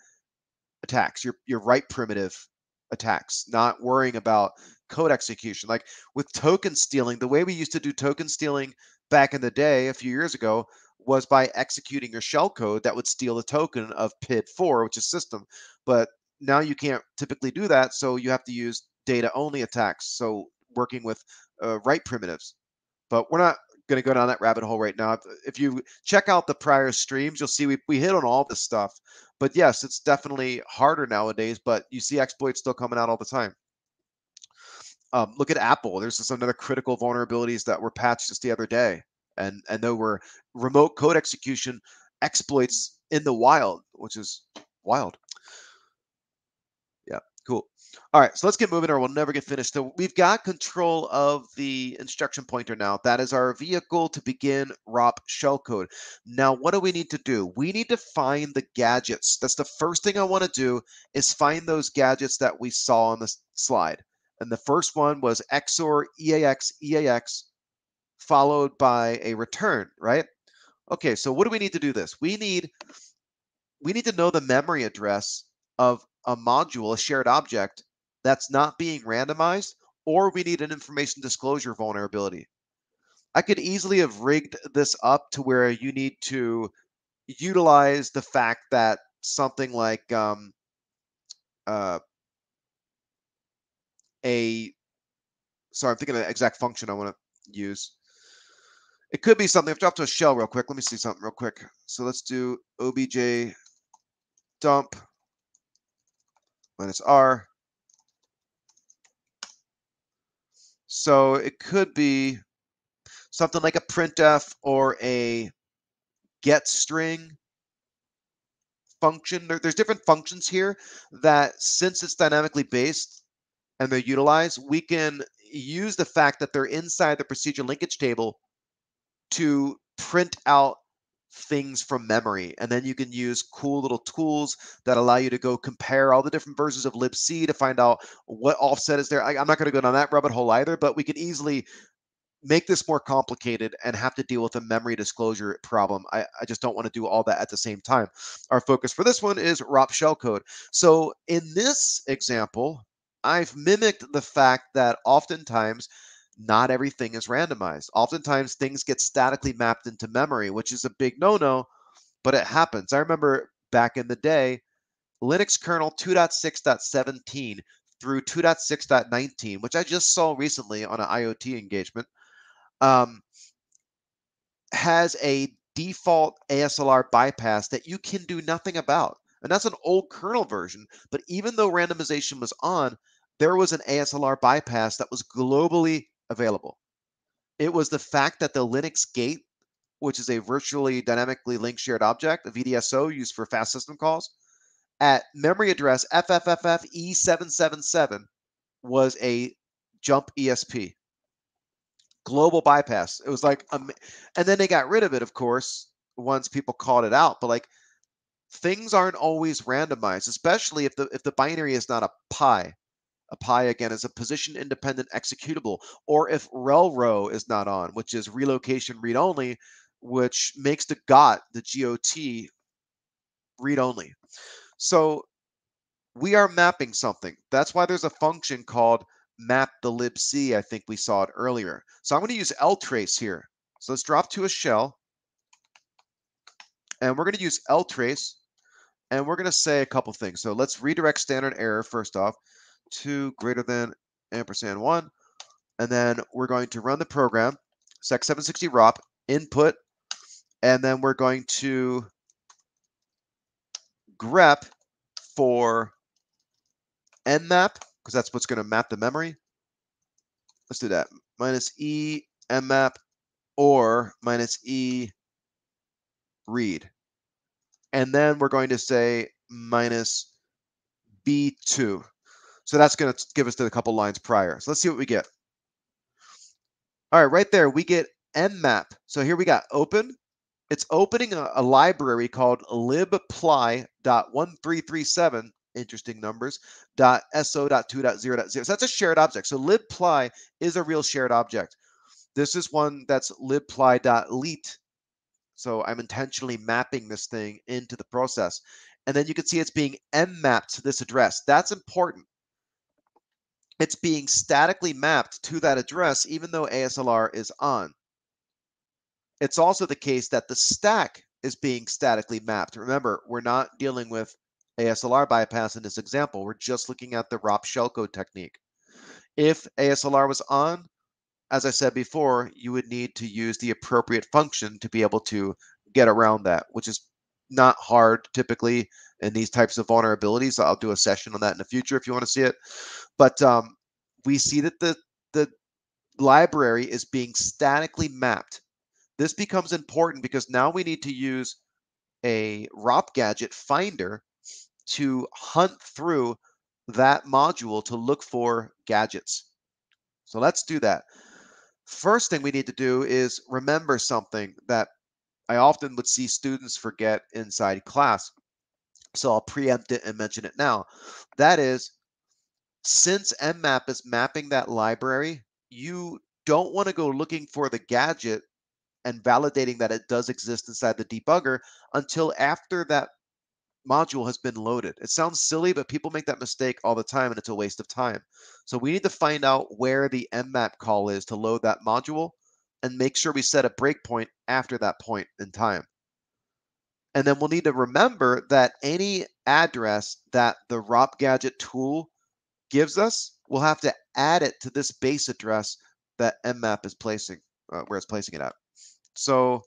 attacks, your your write primitive attacks, not worrying about code execution. Like with token stealing, the way we used to do token stealing back in the day a few years ago was by executing your shell code that would steal the token of PID4, which is system. But now you can't typically do that, so you have to use data only attacks. So working with uh, write primitives. But we're not going to go down that rabbit hole right now. If you check out the prior streams, you'll see we, we hit on all this stuff. But yes, it's definitely harder nowadays, but you see exploits still coming out all the time. Um, look at Apple. There's just another critical vulnerabilities that were patched just the other day. And, and there were remote code execution exploits in the wild, which is wild. Yeah, cool. All right, so let's get moving or we'll never get finished. So we've got control of the instruction pointer now. That is our vehicle to begin ROP shellcode. Now, what do we need to do? We need to find the gadgets. That's the first thing I want to do is find those gadgets that we saw on the slide. And the first one was XOR EAX EAX followed by a return, right? Okay, so what do we need to do this? We need we need to know the memory address of a module, a shared object that's not being randomized, or we need an information disclosure vulnerability. I could easily have rigged this up to where you need to utilize the fact that something like um, uh, a sorry, I'm thinking of the exact function I want to use. It could be something. I've dropped to a shell real quick. Let me see something real quick. So let's do obj dump minus r. So it could be something like a printf or a get string function. There, there's different functions here that since it's dynamically based and they're utilized, we can use the fact that they're inside the procedure linkage table to print out things from memory. And then you can use cool little tools that allow you to go compare all the different versions of libc to find out what offset is there. I, am not going to go down that rabbit hole either, but we can easily make this more complicated and have to deal with a memory disclosure problem. I, I just don't want to do all that at the same time. Our focus for this one is ROP shellcode. So in this example, I've mimicked the fact that oftentimes not everything is randomized. Oftentimes things get statically mapped into memory, which is a big no-no, but it happens. I remember back in the day, Linux kernel 2.6.17 through 2.6.19, which I just saw recently on an IoT engagement, um, has a default ASLR bypass that you can do nothing about. And that's an old kernel version. But even though randomization was on, there was an ASLR bypass that was globally available. It was the fact that the Linux gate, which is a virtually dynamically linked shared object, a VDSO used for fast system calls, at memory address FFFFE777 was a jump ESP. Global bypass. It was like, um, and then they got rid of it, of course, once people called it out. But like, things aren't always randomized, especially if the if the binary is not a pi. A pi again is a position independent executable, or if relro is not on, which is relocation read only, which makes the GOT, the GOT, read only. So we are mapping something. That's why there's a function called map the libc. I think we saw it earlier. So I'm going to use ltrace here. So let's drop to a shell. And we're going to use ltrace. And we're going to say a couple things. So let's redirect standard error first off. 2 greater than ampersand 1. And then we're going to run the program. SEC760 ROP input, and then we're going to grep for nmap, because that's what's going to map the memory. Let's do that. Minus e mmap or minus e read. And then we're going to say minus b2. So that's going to give us a couple lines prior. So let's see what we get. All right, right there, we get mmap. So here we got open. It's opening a, a library called libply.1337, interesting numbers, .so.2.0.0. So that's a shared object. So libply is a real shared object. This is one that's libply.leet. So I'm intentionally mapping this thing into the process. And then you can see it's being mmapped to this address. That's important it's being statically mapped to that address even though ASLR is on. It's also the case that the stack is being statically mapped. Remember, we're not dealing with ASLR bypass in this example. We're just looking at the ROP shellcode technique. If ASLR was on, as I said before, you would need to use the appropriate function to be able to get around that, which is not hard typically in these types of vulnerabilities. I'll do a session on that in the future if you want to see it. But um, we see that the the library is being statically mapped. This becomes important because now we need to use a ROP gadget finder to hunt through that module to look for gadgets. So let's do that. First thing we need to do is remember something that I often would see students forget inside class. So I'll preempt it and mention it now. That is, since mmap is mapping that library, you don't want to go looking for the gadget and validating that it does exist inside the debugger until after that module has been loaded. It sounds silly, but people make that mistake all the time and it's a waste of time. So we need to find out where the mmap call is to load that module and make sure we set a breakpoint after that point in time. And then we'll need to remember that any address that the ROP gadget tool gives us, we'll have to add it to this base address that mmap is placing, uh, where it's placing it at. So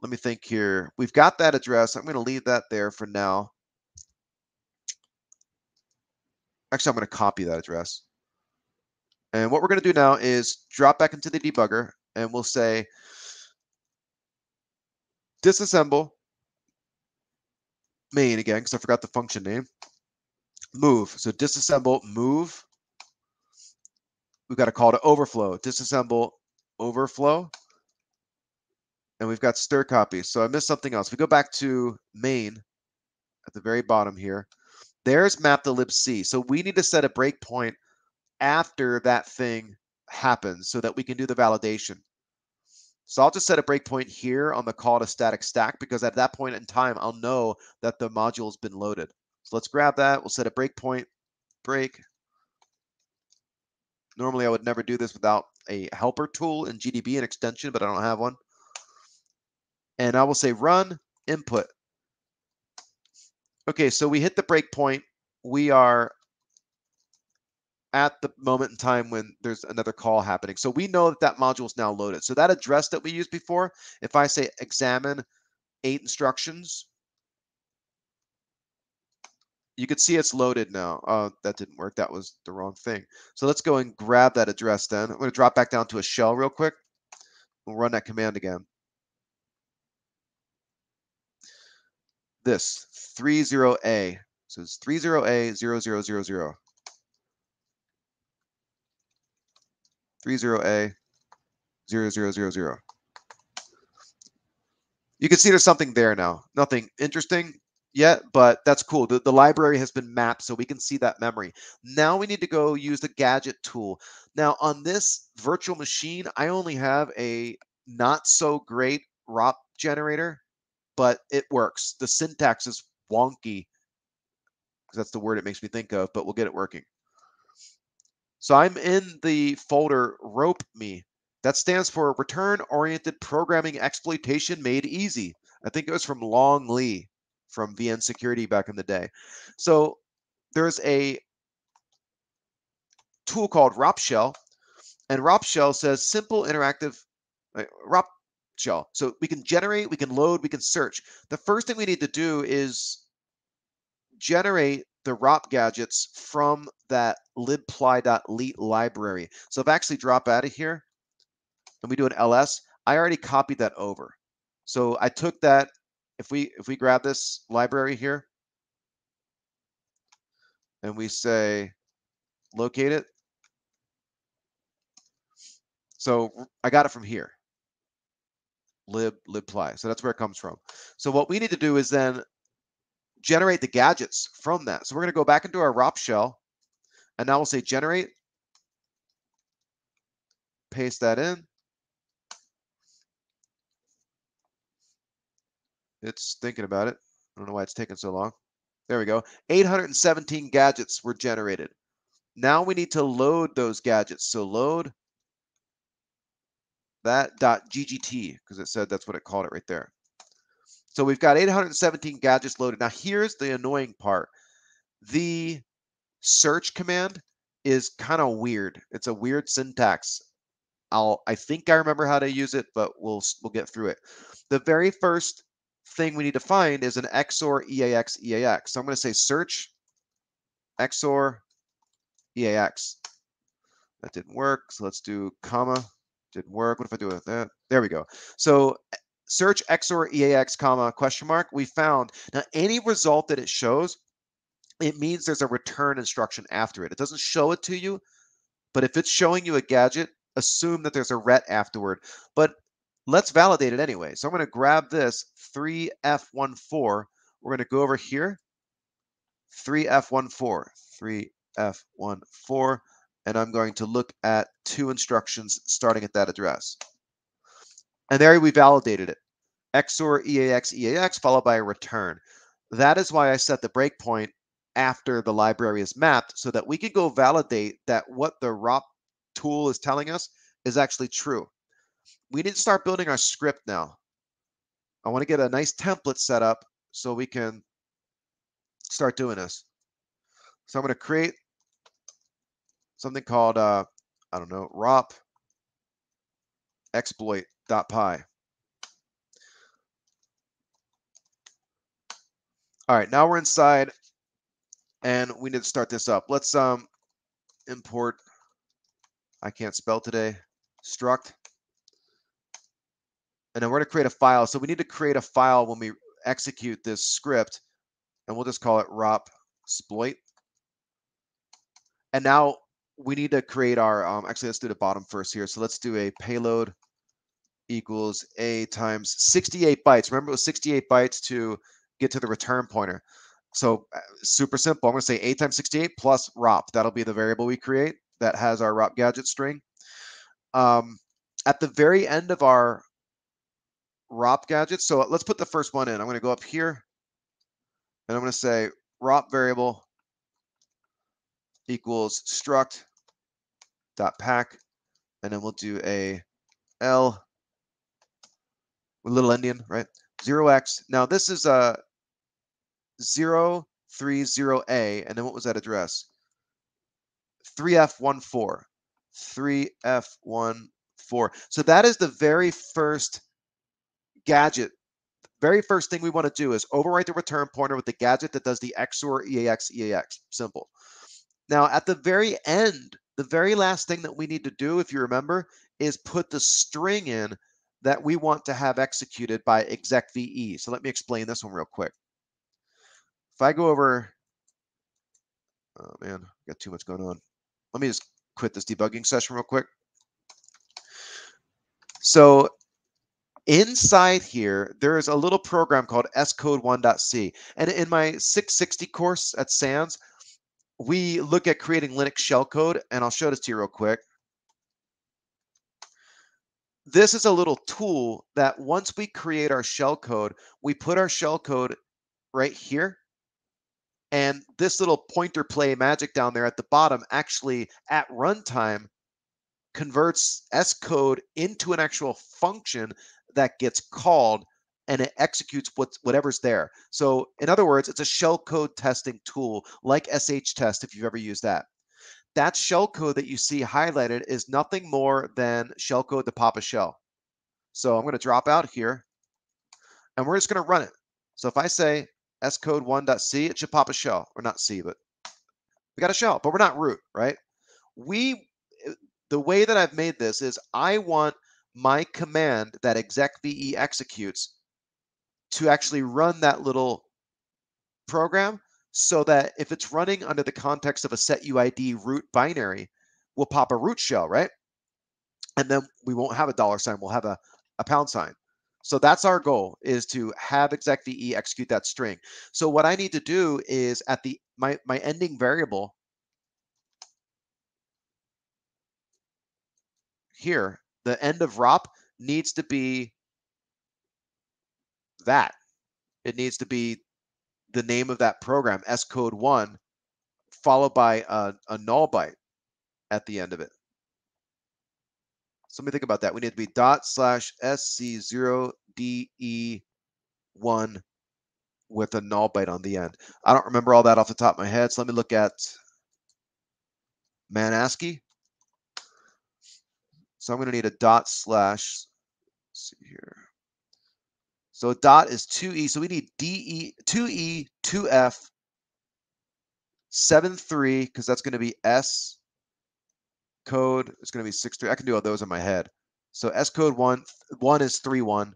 let me think here. We've got that address. I'm going to leave that there for now. Actually, I'm going to copy that address. And what we're going to do now is drop back into the debugger and we'll say disassemble main again because I forgot the function name. Move. So disassemble move. We've got a call to overflow. Disassemble overflow. And we've got stir copy. So I missed something else. We go back to main at the very bottom here. There's map to libc. So we need to set a breakpoint after that thing happens so that we can do the validation. So I'll just set a breakpoint here on the call to static stack because at that point in time, I'll know that the module has been loaded. So let's grab that. We'll set a breakpoint, break. Normally I would never do this without a helper tool in GDB, an extension, but I don't have one. And I will say run input. Okay, so we hit the breakpoint. We are at the moment in time when there's another call happening. So we know that that module is now loaded. So that address that we used before, if I say examine eight instructions, you can see it's loaded now. Oh, that didn't work. That was the wrong thing. So let's go and grab that address then. I'm going to drop back down to a shell real quick. We'll run that command again. This 30A. So it's 30A0000. 30A 0000. You can see there's something there now. Nothing interesting yet, but that's cool. The, the library has been mapped so we can see that memory. Now we need to go use the gadget tool. Now on this virtual machine, I only have a not so great ROP generator, but it works. The syntax is wonky because that's the word it makes me think of, but we'll get it working. So I'm in the folder rope me. That stands for Return Oriented Programming Exploitation Made Easy. I think it was from Long Lee from VN Security back in the day. So there's a tool called ROP Shell, and ROP Shell says simple interactive uh, right? ROP shell. So we can generate, we can load, we can search. The first thing we need to do is generate the ROP gadgets from that libply.leet library. So if I actually drop out of here and we do an ls, I already copied that over. So I took that, if we if we grab this library here and we say locate it. So I got it from here lib libply. So that's where it comes from. So what we need to do is then generate the gadgets from that. So we're going to go back into our ROP shell, and now we'll say generate, paste that in. It's thinking about it. I don't know why it's taking so long. There we go. 817 gadgets were generated. Now we need to load those gadgets. So load that dot .ggt because it said that's what it called it right there. So we've got 817 gadgets loaded. Now here's the annoying part. The search command is kind of weird. It's a weird syntax. I'll I think I remember how to use it, but we'll we'll get through it. The very first thing we need to find is an XOR EAX EAX. So I'm going to say search XOR EAX. That didn't work. So let's do comma didn't work. What if I do it with that? There we go. So search XOR EAX comma question mark. We found now any result that it shows, it means there's a return instruction after it. It doesn't show it to you, but if it's showing you a gadget, assume that there's a ret afterward. But let's validate it anyway. So I'm going to grab this 3F14. We're going to go over here, 3F14, 3F14 and I'm going to look at two instructions starting at that address. And there we validated it. XOR EAX EAX followed by a return. That is why I set the breakpoint after the library is mapped so that we can go validate that what the ROP tool is telling us is actually true. We need to start building our script now. I want to get a nice template set up so we can start doing this. So I'm going to create something called, uh, I don't know, ROP exploit.py. All right, now we're inside and we need to start this up. Let's um, import, I can't spell today, struct. And then we're going to create a file. So we need to create a file when we execute this script, and we'll just call it ROP exploit. And now we need to create our, um, actually, let's do the bottom first here. So let's do a payload equals a times 68 bytes. Remember, it was 68 bytes to get to the return pointer. So uh, super simple. I'm going to say a times 68 plus ROP. That'll be the variable we create that has our ROP gadget string. Um, at the very end of our ROP gadget, so uh, let's put the first one in. I'm going to go up here and I'm going to say ROP variable equals struct dot pack, and then we'll do a L with little endian, right? 0x. Now this is uh, a 030A, and then what was that address? 3F14. 3F14. So that is the very first gadget. Very first thing we want to do is overwrite the return pointer with the gadget that does the XOR EAX EAX. Simple. Now, at the very end, the very last thing that we need to do, if you remember, is put the string in that we want to have executed by execve. So let me explain this one real quick. If I go over, oh man, I got too much going on. Let me just quit this debugging session real quick. So inside here, there is a little program called scode1.c. And in my 660 course at SANS, we look at creating Linux shellcode, and I'll show this to you real quick. This is a little tool that once we create our shellcode, we put our shellcode right here. And this little pointer play magic down there at the bottom actually at runtime converts S code into an actual function that gets called and it executes what, whatever's there. So in other words, it's a shellcode testing tool like SH test if you've ever used that. That shellcode that you see highlighted is nothing more than shellcode to pop a shell. So I'm going to drop out here and we're just going to run it. So if I say scode1.c, it should pop a shell, or not C, but we got a shell, but we're not root, right? We, the way that I've made this is I want my command that execve executes to actually run that little program so that if it's running under the context of a set UID root binary, we'll pop a root shell, right? And then we won't have a dollar sign, we'll have a, a pound sign. So that's our goal is to have execve execute that string. So what I need to do is at the my my ending variable here, the end of ROP needs to be that. It needs to be the name of that program, scode one, followed by a, a null byte at the end of it. So let me think about that. We need to be dot slash sc0de1 with a null byte on the end. I don't remember all that off the top of my head. So let me look at ManASCII. So I'm going to need a dot slash, see here. So a dot is 2e. So we need DE, 2e, 2f, 7, 3, because that's going to be S code. It's going to be 6, 3. I can do all those in my head. So S code 1, 1 is 3, 1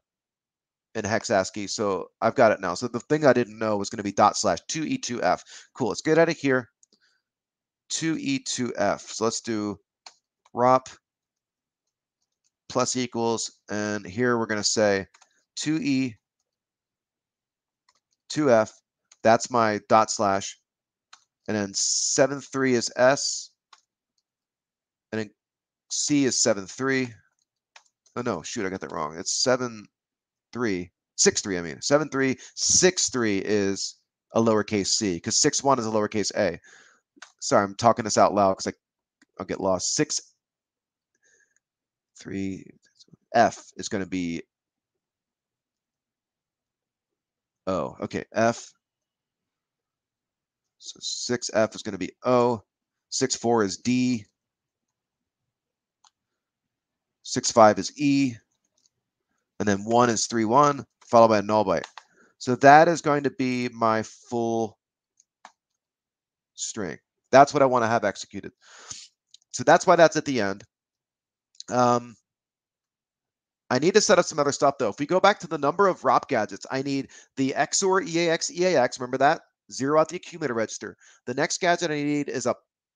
in hex ASCII. So I've got it now. So the thing I didn't know was going to be dot slash 2e2f. Cool. Let's get out of here. 2e2f. So let's do ROP plus equals. And here we're going to say 2e, 2f, that's my dot slash. And then 7, 3 is S. And then C is 7, 3. Oh, no, shoot, I got that wrong. It's 7, 3, 6, 3, I mean. 7, 3, 6, 3 is a lowercase c, because 6, 1 is a lowercase a. Sorry, I'm talking this out loud because I'll get lost. 6, 3, F is going to be O. Okay, F. So 6F is going to be O. 6-4 is D. 6-5 is E. And then 1 is 3-1, followed by a null byte. So that is going to be my full string. That's what I want to have executed. So that's why that's at the end. Um, I need to set up some other stuff though. If we go back to the number of ROP gadgets, I need the XOR EAX EAX. Remember that? Zero out the accumulator register. The next gadget I need is a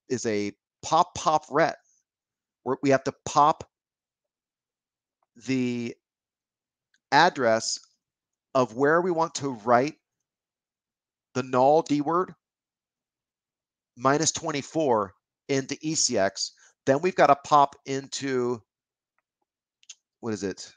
is a pop pop ret. Where we have to pop the address of where we want to write the null D word minus 24 into ECX. Then we've got to pop into what is it?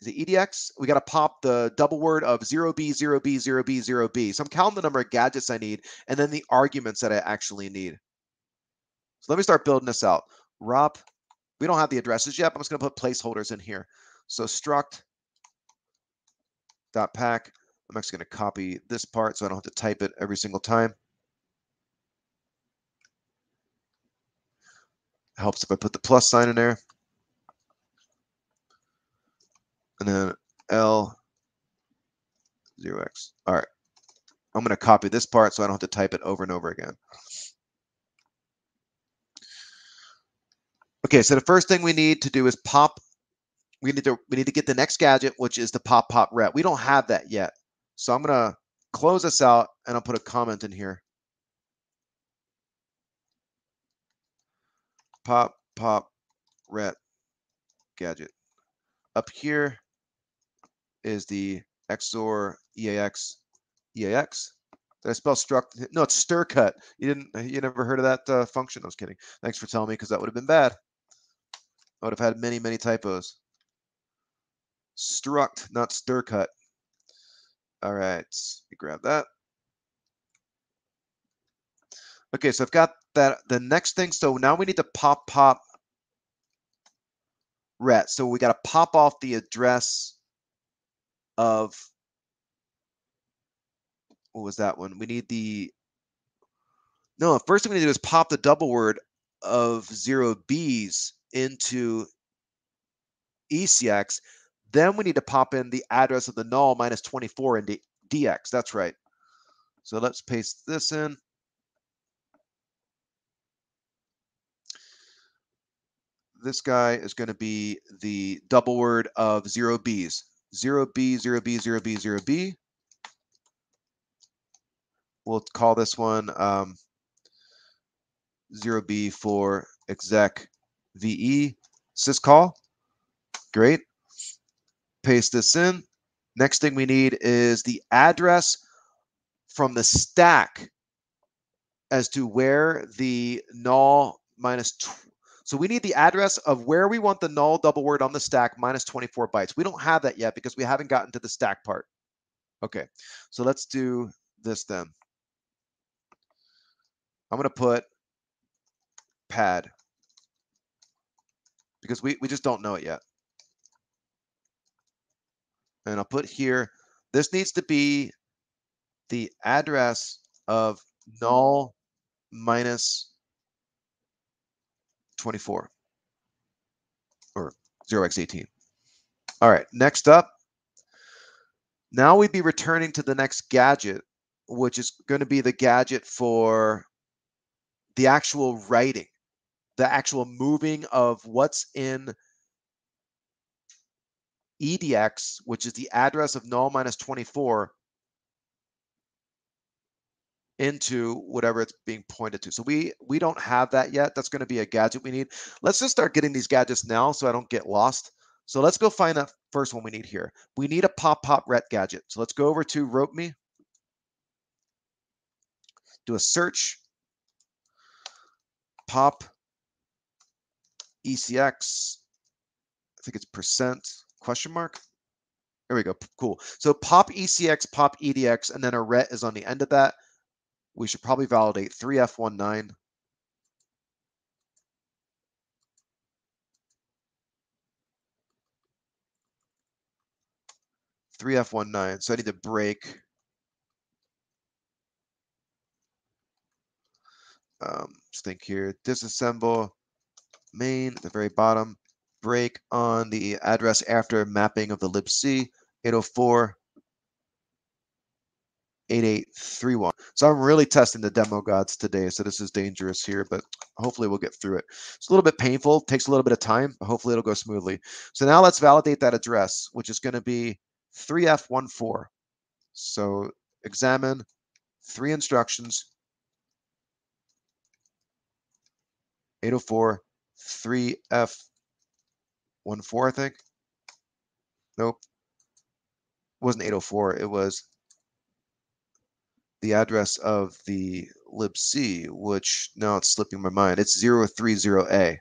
Is it EDX? We got to pop the double word of 0B, 0B, 0B, 0B. So I'm counting the number of gadgets I need and then the arguments that I actually need. So let me start building this out. ROP, we don't have the addresses yet, I'm just going to put placeholders in here. So struct dot pack. I'm actually going to copy this part so I don't have to type it every single time. Helps if I put the plus sign in there. And then L 0x. All right. I'm going to copy this part so I don't have to type it over and over again. Okay, so the first thing we need to do is pop. We need to we need to get the next gadget, which is the pop pop ret. We don't have that yet. So I'm going to close this out and I'll put a comment in here. Pop, pop, ret, gadget. Up here is the XOR EAX, EAX. Did I spell struct? No, it's stir cut. You didn't. You never heard of that uh, function? I was kidding. Thanks for telling me because that would have been bad. I would have had many, many typos. Struct, not stir cut. All right, let me grab that. Okay, so I've got that. The next thing, so now we need to pop pop ret. So we got to pop off the address of what was that one? We need the no. First thing we need to do is pop the double word of zero B's into ECX. Then we need to pop in the address of the null minus 24 into DX. That's right. So let's paste this in. This guy is going to be the double word of zero Bs. Zero B, zero B, zero B, zero B. We'll call this one um, 0B for exec VE syscall. Great. Paste this in. Next thing we need is the address from the stack as to where the null minus. So we need the address of where we want the null double word on the stack minus 24 bytes. We don't have that yet because we haven't gotten to the stack part. Okay, so let's do this then. I'm going to put pad because we, we just don't know it yet. And I'll put here, this needs to be the address of null minus 24 or 0x18. All right, next up, now we'd be returning to the next gadget, which is going to be the gadget for the actual writing, the actual moving of what's in EDX, which is the address of null minus 24, into whatever it's being pointed to. So we we don't have that yet. That's going to be a gadget we need. Let's just start getting these gadgets now so I don't get lost. So let's go find that first one we need here. We need a pop pop ret gadget. So let's go over to rope me. Do a search pop ECX. I think it's percent question mark. There we go. Cool. So pop ECX, pop EDX, and then a ret is on the end of that. We should probably validate 3F19. Three F19. So I need to break um, just think here, disassemble main at the very bottom, break on the address after mapping of the libc 804 8831. So I'm really testing the demo gods today. So this is dangerous here, but hopefully we'll get through it. It's a little bit painful, takes a little bit of time, but hopefully it'll go smoothly. So now let's validate that address, which is going to be 3F14. So examine three instructions 804 3F 14, I think. Nope. It wasn't 804. It was the address of the libc, which now it's slipping my mind. It's 030A.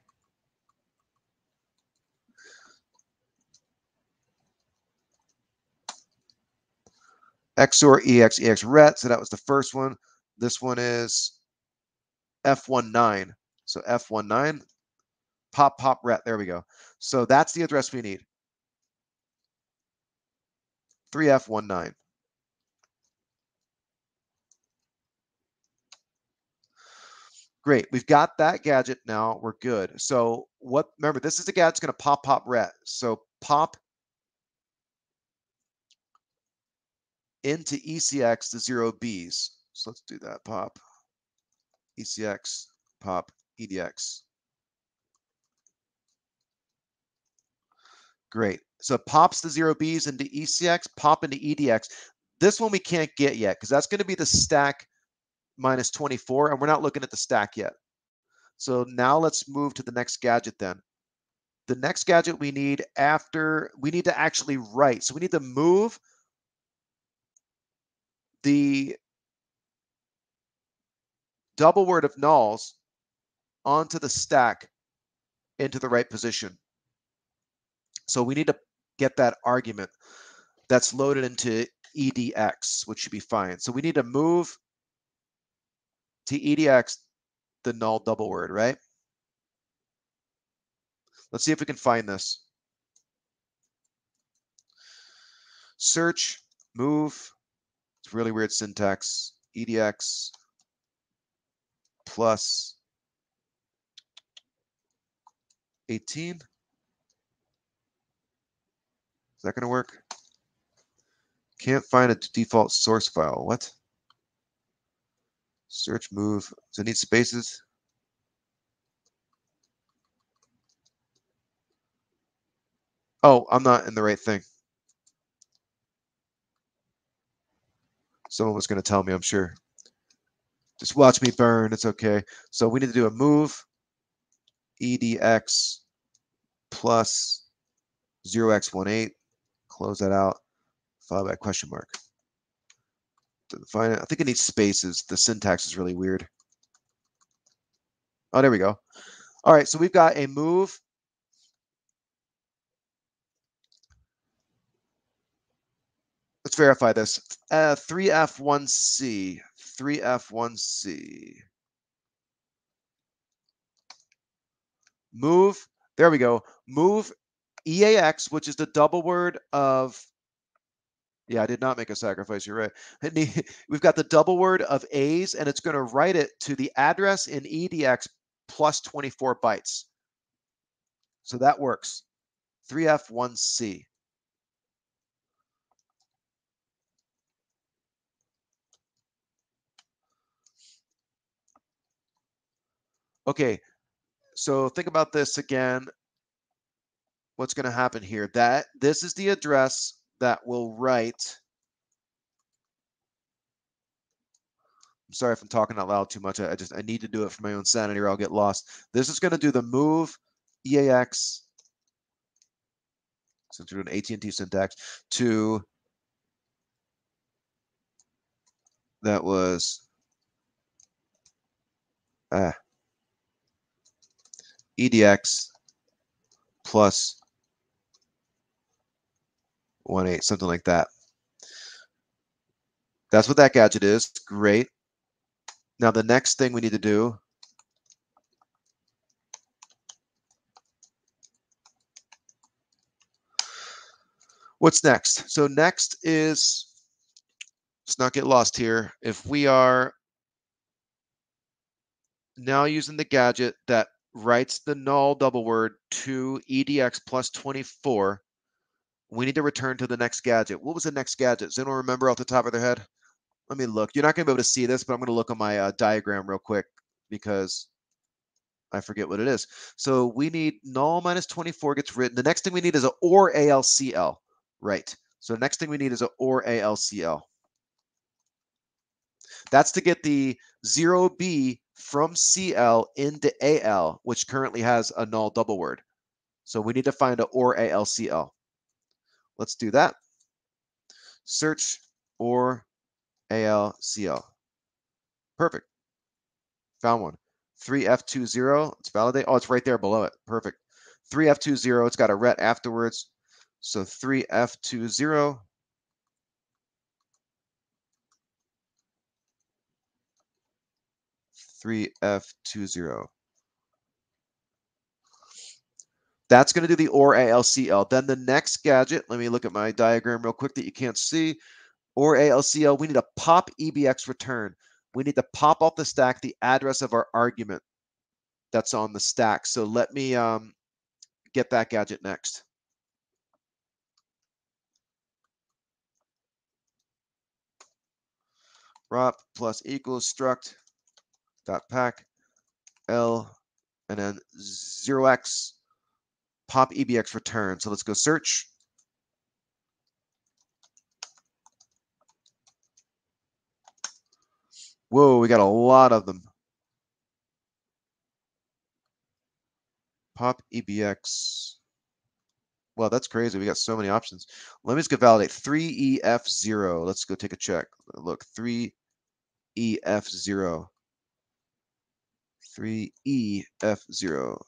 XOR EX EX ret. So that was the first one. This one is F19. So F19, pop, pop, ret. There we go. So that's the address we need. 3F19. Great. We've got that gadget now. We're good. So what, remember, this is a gadget's going to pop, pop, ret. So pop into ECX the zero Bs. So let's do that. Pop ECX, pop EDX. Great. So it pops the zero Bs into ECX, pop into EDX. This one we can't get yet because that's going to be the stack minus 24, and we're not looking at the stack yet. So now let's move to the next gadget then. The next gadget we need after, we need to actually write. So we need to move the double word of nulls onto the stack into the right position. So we need to get that argument that's loaded into EDX, which should be fine. So we need to move to EDX the null double word, right? Let's see if we can find this. Search, move, it's really weird syntax, EDX plus 18. Is that going to work? Can't find a default source file. What? Search move. Does it need spaces? Oh, I'm not in the right thing. Someone was going to tell me, I'm sure. Just watch me burn. It's okay. So we need to do a move edx plus 0x18. Close that out. Followed by a question mark. It. I think it needs spaces. The syntax is really weird. Oh, there we go. All right, so we've got a move. Let's verify this. Uh, 3F1C. 3F1C. Move. There we go. Move EAX, which is the double word of yeah, I did not make a sacrifice. You're right. We've got the double word of A's, and it's going to write it to the address in EDX plus 24 bytes. So that works. 3F1C. Okay, so think about this again. What's going to happen here? That this is the address that will write. I'm sorry if I'm talking out loud too much. I, just I need to do it for my own sanity or I'll get lost. This is going to do the move EAX since we're doing AT&T syntax to that was ah, EDX plus one eight, something like that. That's what that gadget is. Great. Now the next thing we need to do What's next? So next is, let's not get lost here. If we are now using the gadget that writes the null double word to edx plus 24, we need to return to the next gadget. What was the next gadget? Does anyone remember off the top of their head? Let me look. You're not going to be able to see this, but I'm going to look on my uh, diagram real quick because I forget what it is. So we need null minus 24 gets written. The next thing we need is a or ALCL. Right. So the next thing we need is a or ALCL. That's to get the 0B from CL into AL, which currently has a null double word. So we need to find a or ALCL. Let's do that. Search or ALCL. Perfect. Found one. 3F20, it's validate. Oh, it's right there below it. Perfect. 3F20, it's got a ret afterwards. So 3F20 3F20. That's going to do the OR ALCL. Then the next gadget, let me look at my diagram real quick that you can't see. OR ALCL, we need a pop EBX return. We need to pop off the stack the address of our argument that's on the stack. So let me um, get that gadget next. Rop plus equals struct dot pack L and then 0x pop EBX return. So let's go search. Whoa, we got a lot of them. Pop EBX. Well, that's crazy. We got so many options. Let me just go validate 3EF0. Let's go take a check. Look, 3EF0. 3EF0.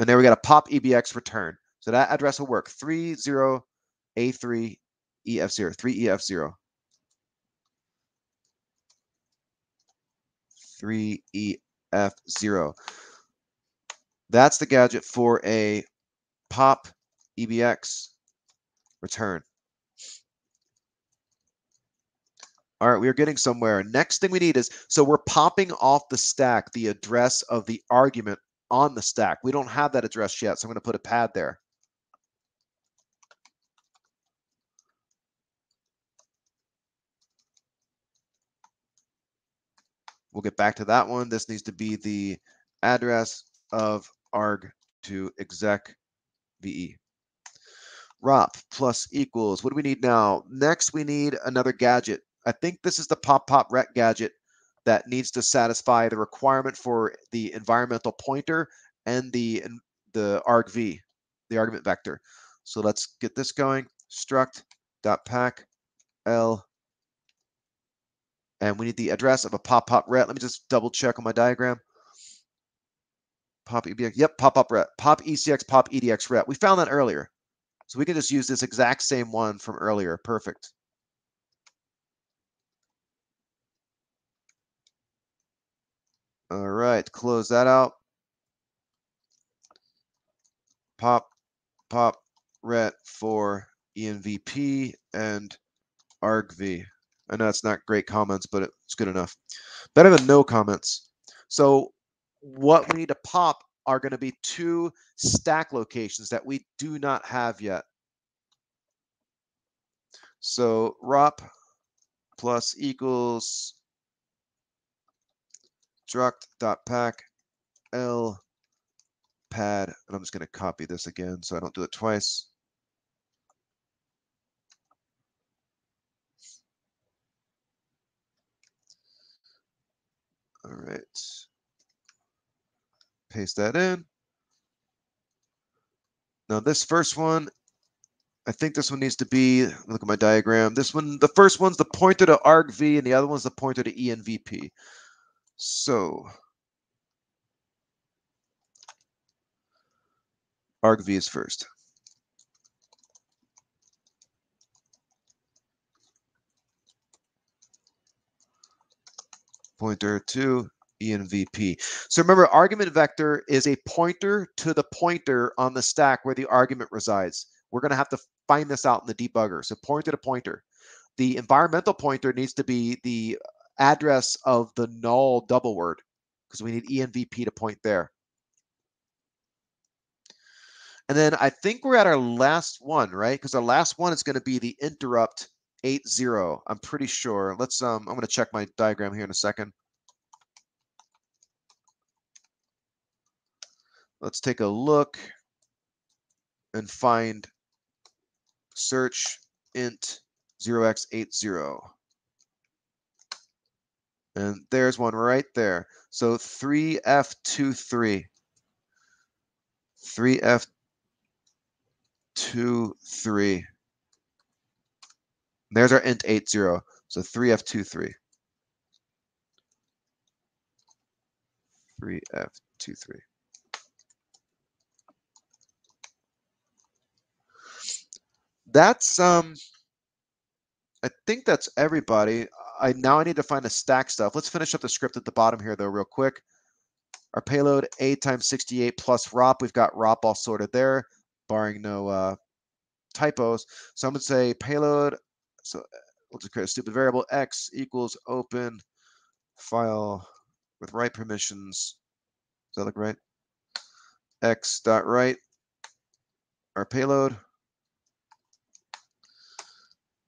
And there we got a pop EBX return. So that address will work 30A3EF0, 3EF0. 3EF0. That's the gadget for a pop EBX return. All right, we are getting somewhere. Next thing we need is, so we're popping off the stack the address of the argument on the stack. We don't have that address yet, so I'm going to put a pad there. We'll get back to that one. This needs to be the address of arg to exec ve. ROP plus equals. What do we need now? Next, we need another gadget. I think this is the pop pop ret gadget that needs to satisfy the requirement for the environmental pointer and the the argv, the argument vector. So let's get this going. Struct dot pack l and we need the address of a pop pop ret. Let me just double check on my diagram. Pop EBX, yep, pop up ret, pop ECX, pop EDX ret. We found that earlier. So we can just use this exact same one from earlier. Perfect. All right, close that out. Pop, pop, ret for envp and argv. I know it's not great comments, but it's good enough. Better than no comments. So what we need to pop are going to be two stack locations that we do not have yet. So ROP plus equals struct.pack L pad, and I'm just going to copy this again so I don't do it twice. All right. Paste that in. Now this first one, I think this one needs to be, look at my diagram. This one, the first one's the pointer to argv and the other one's the pointer to envp. So argv is first. pointer to envp. So remember, argument vector is a pointer to the pointer on the stack where the argument resides. We're going to have to find this out in the debugger. So pointer to pointer. The environmental pointer needs to be the address of the null double word because we need envp to point there. And then I think we're at our last one, right? Because our last one is going to be the interrupt 8-0. I'm pretty sure. Let's um I'm going to check my diagram here in a second. Let's take a look and find search int 0x80. And there's one right there. So 3F23. 3F23. There's our int 80. So 3F23. 3F23. That's um I think that's everybody. I now I need to find the stack stuff. Let's finish up the script at the bottom here though real quick. Our payload A times 68 plus ROP. We've got ROP all sorted there, barring no uh, typos. So I'm going to say payload so we'll just create a stupid variable x equals open file with write permissions. Does that look right? x dot write our payload.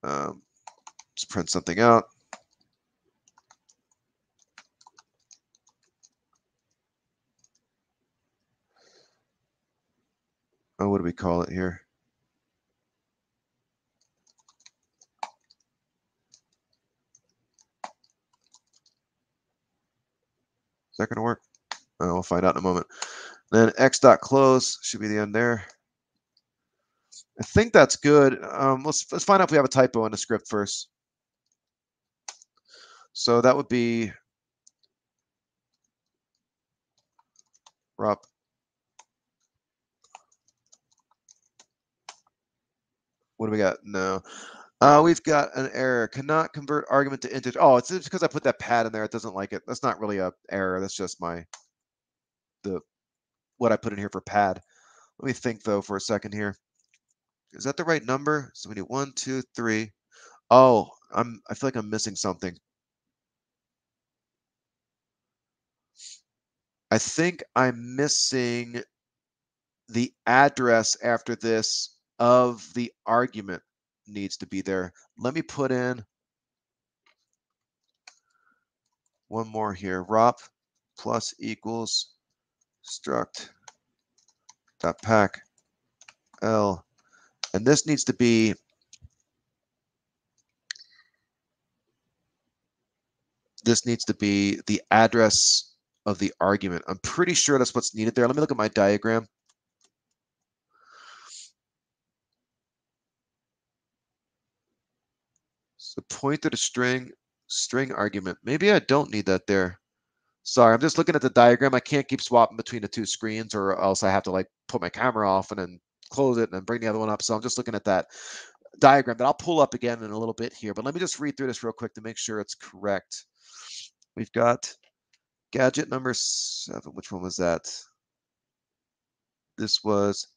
Um, just print something out. Oh, what do call it here? Is that going to work? Oh, we'll find out in a moment. Then x dot close should be the end there. I think that's good. Um, let's let's find out if we have a typo in the script first. So that would be ROP. What do we got? No. Uh, we've got an error. Cannot convert argument to integer. Oh, it's just because I put that pad in there. It doesn't like it. That's not really a error. That's just my the what I put in here for pad. Let me think though for a second here. Is that the right number? So we need one, two, three. Oh, I'm. I feel like I'm missing something. I think I'm missing the address after this of the argument needs to be there. Let me put in one more here. ROP plus equals struct dot pack L. And this needs to be this needs to be the address of the argument. I'm pretty sure that's what's needed there. Let me look at my diagram. To string, string argument. Maybe I don't need that there. Sorry, I'm just looking at the diagram. I can't keep swapping between the two screens or else I have to like put my camera off and then close it and then bring the other one up. So I'm just looking at that diagram that I'll pull up again in a little bit here. But let me just read through this real quick to make sure it's correct. We've got gadget number seven. Which one was that? This was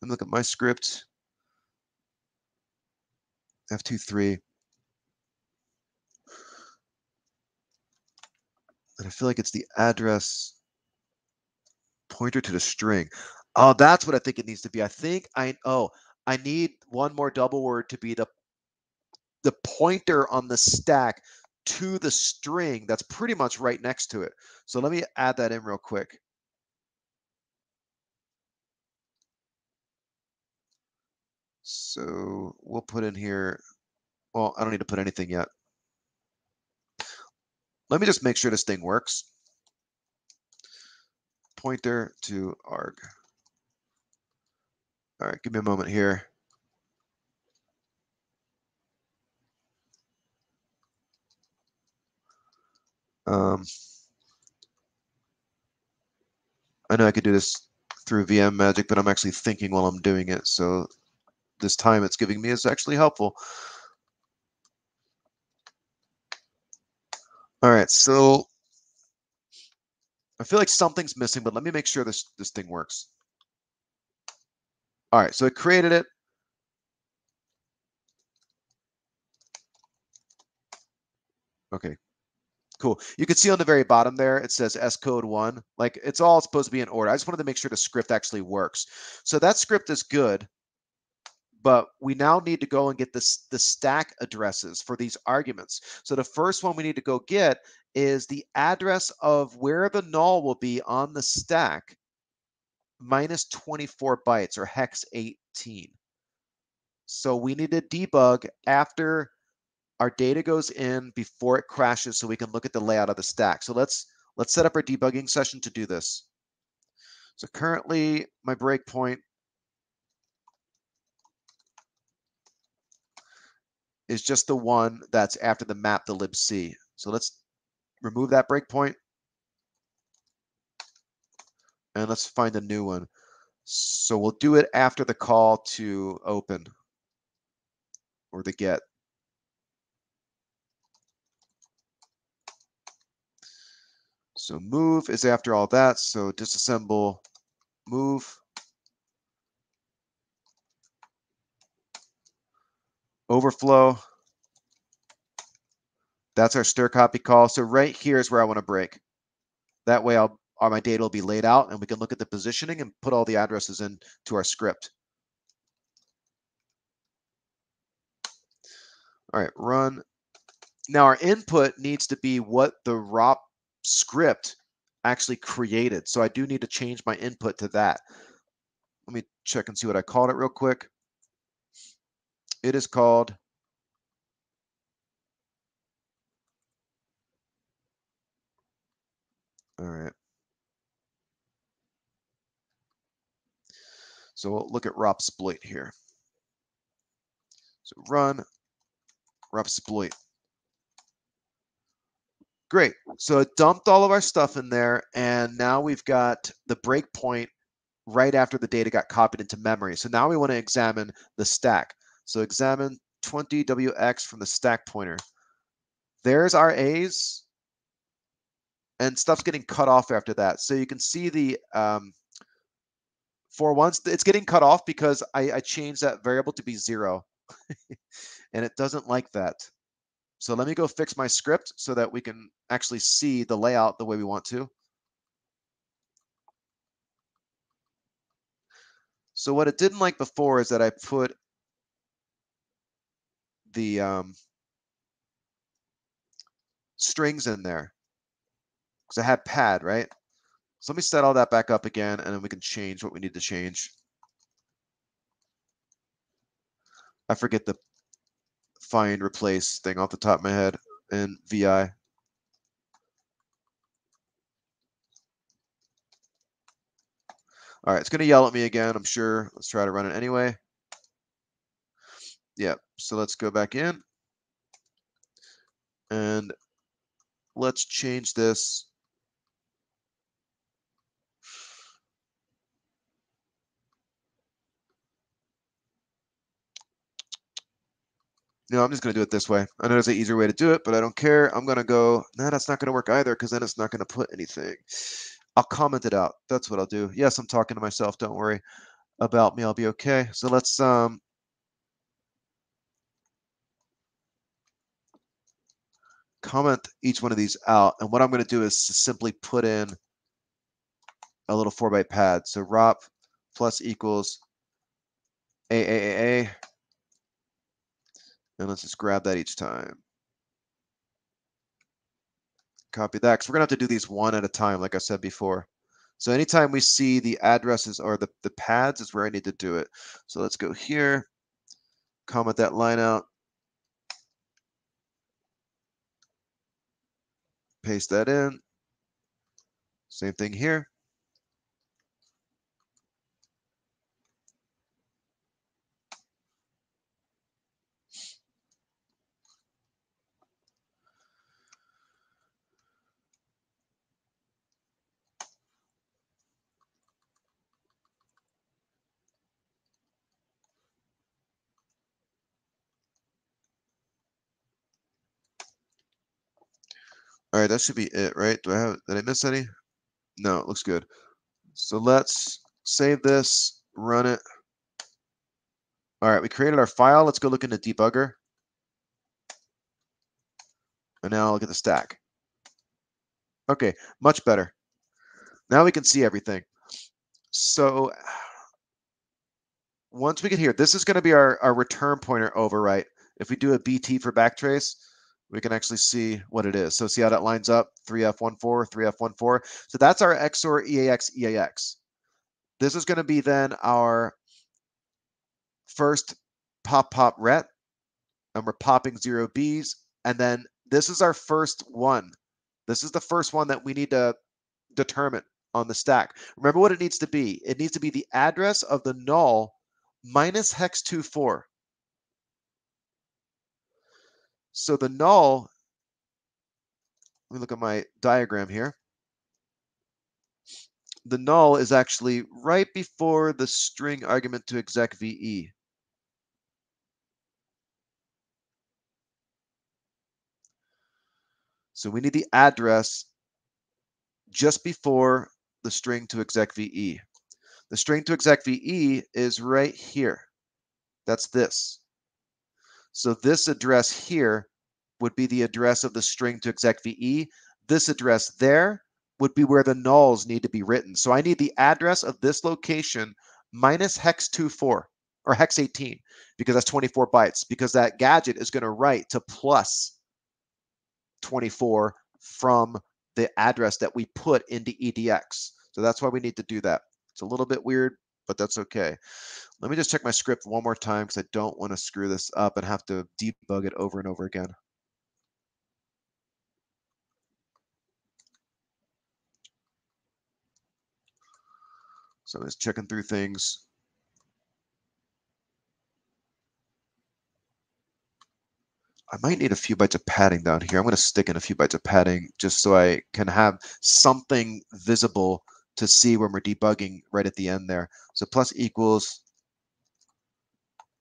Let me look at my script. F23. And I feel like it's the address pointer to the string. Oh, that's what I think it needs to be. I think I oh, I need one more double word to be the the pointer on the stack to the string that's pretty much right next to it. So let me add that in real quick. So we'll put in here, well, I don't need to put anything yet. Let me just make sure this thing works. Pointer to arg. All right, give me a moment here. Um, I know I could do this through VM Magic, but I'm actually thinking while I'm doing it. So this time it's giving me is actually helpful. All right, so I feel like something's missing, but let me make sure this, this thing works. All right, so it created it. Okay, cool. You can see on the very bottom there, it says S code one. Like it's all supposed to be in order. I just wanted to make sure the script actually works. So that script is good, but we now need to go and get this the stack addresses for these arguments. So the first one we need to go get is the address of where the null will be on the stack minus 24 bytes or hex 18. So we need to debug after our data goes in before it crashes so we can look at the layout of the stack. So let's let's set up our debugging session to do this. So currently my breakpoint is just the one that's after the map the libc. So let's remove that breakpoint and let's find a new one. So we'll do it after the call to open or the get. So move is after all that. So disassemble move. Overflow. That's our stir copy call. So right here is where I want to break. That way I'll our, my data will be laid out and we can look at the positioning and put all the addresses in to our script. All right, run. Now our input needs to be what the ROP script actually created. So I do need to change my input to that. Let me check and see what I called it real quick. It is called All right. So we'll look at ROPsploit here. So run ROPsploit. Great. So it dumped all of our stuff in there, and now we've got the breakpoint right after the data got copied into memory. So now we want to examine the stack. So examine 20WX from the stack pointer. There's our A's, and stuff's getting cut off after that. So you can see the um, for once it's getting cut off because I, I changed that variable to be zero and it doesn't like that. So let me go fix my script so that we can actually see the layout the way we want to. So what it didn't like before is that I put the um, strings in there because I had pad, right? So let me set all that back up again, and then we can change what we need to change. I forget the find replace thing off the top of my head in VI. All right, it's going to yell at me again, I'm sure. Let's try to run it anyway. Yep, so let's go back in. And let's change this. No, I'm just going to do it this way. I know there's an easier way to do it, but I don't care. I'm going to go, no, that's not going to work either because then it's not going to put anything. I'll comment it out. That's what I'll do. Yes, I'm talking to myself. Don't worry about me. I'll be okay. So let's um comment each one of these out. And what I'm going to do is simply put in a little 4 byte pad. So ROP plus equals AAAA. And let's just grab that each time. Copy that, because we're going to have to do these one at a time, like I said before. So anytime we see the addresses or the, the pads is where I need to do it. So let's go here, comment that line out, paste that in. Same thing here. All right, that should be it, right? Do I have, did I miss any? No, it looks good. So let's save this, run it. All right, we created our file. Let's go look into debugger. And now look at the stack. Okay, much better. Now we can see everything. So once we get here, this is going to be our, our return pointer overwrite. If we do a BT for backtrace, we can actually see what it is. So see how that lines up, 3F14, 3F14. So that's our XOR EAX EAX. This is going to be then our first pop pop ret, and we're popping zero Bs. And then this is our first one. This is the first one that we need to determine on the stack. Remember what it needs to be. It needs to be the address of the null minus hex 24. So the null, let me look at my diagram here. The null is actually right before the string argument to exec VE. So we need the address just before the string to exec VE. The string to exec VE is right here. That's this. So this address here would be the address of the string to exec VE. This address there would be where the nulls need to be written. So I need the address of this location minus hex 24 or hex 18 because that's 24 bytes because that gadget is going to write to plus 24 from the address that we put into EDX. So that's why we need to do that. It's a little bit weird, but that's okay. Let me just check my script one more time because I don't want to screw this up and have to debug it over and over again. So just checking through things. I might need a few bytes of padding down here. I'm going to stick in a few bytes of padding just so I can have something visible to see when we're debugging right at the end there. So plus equals,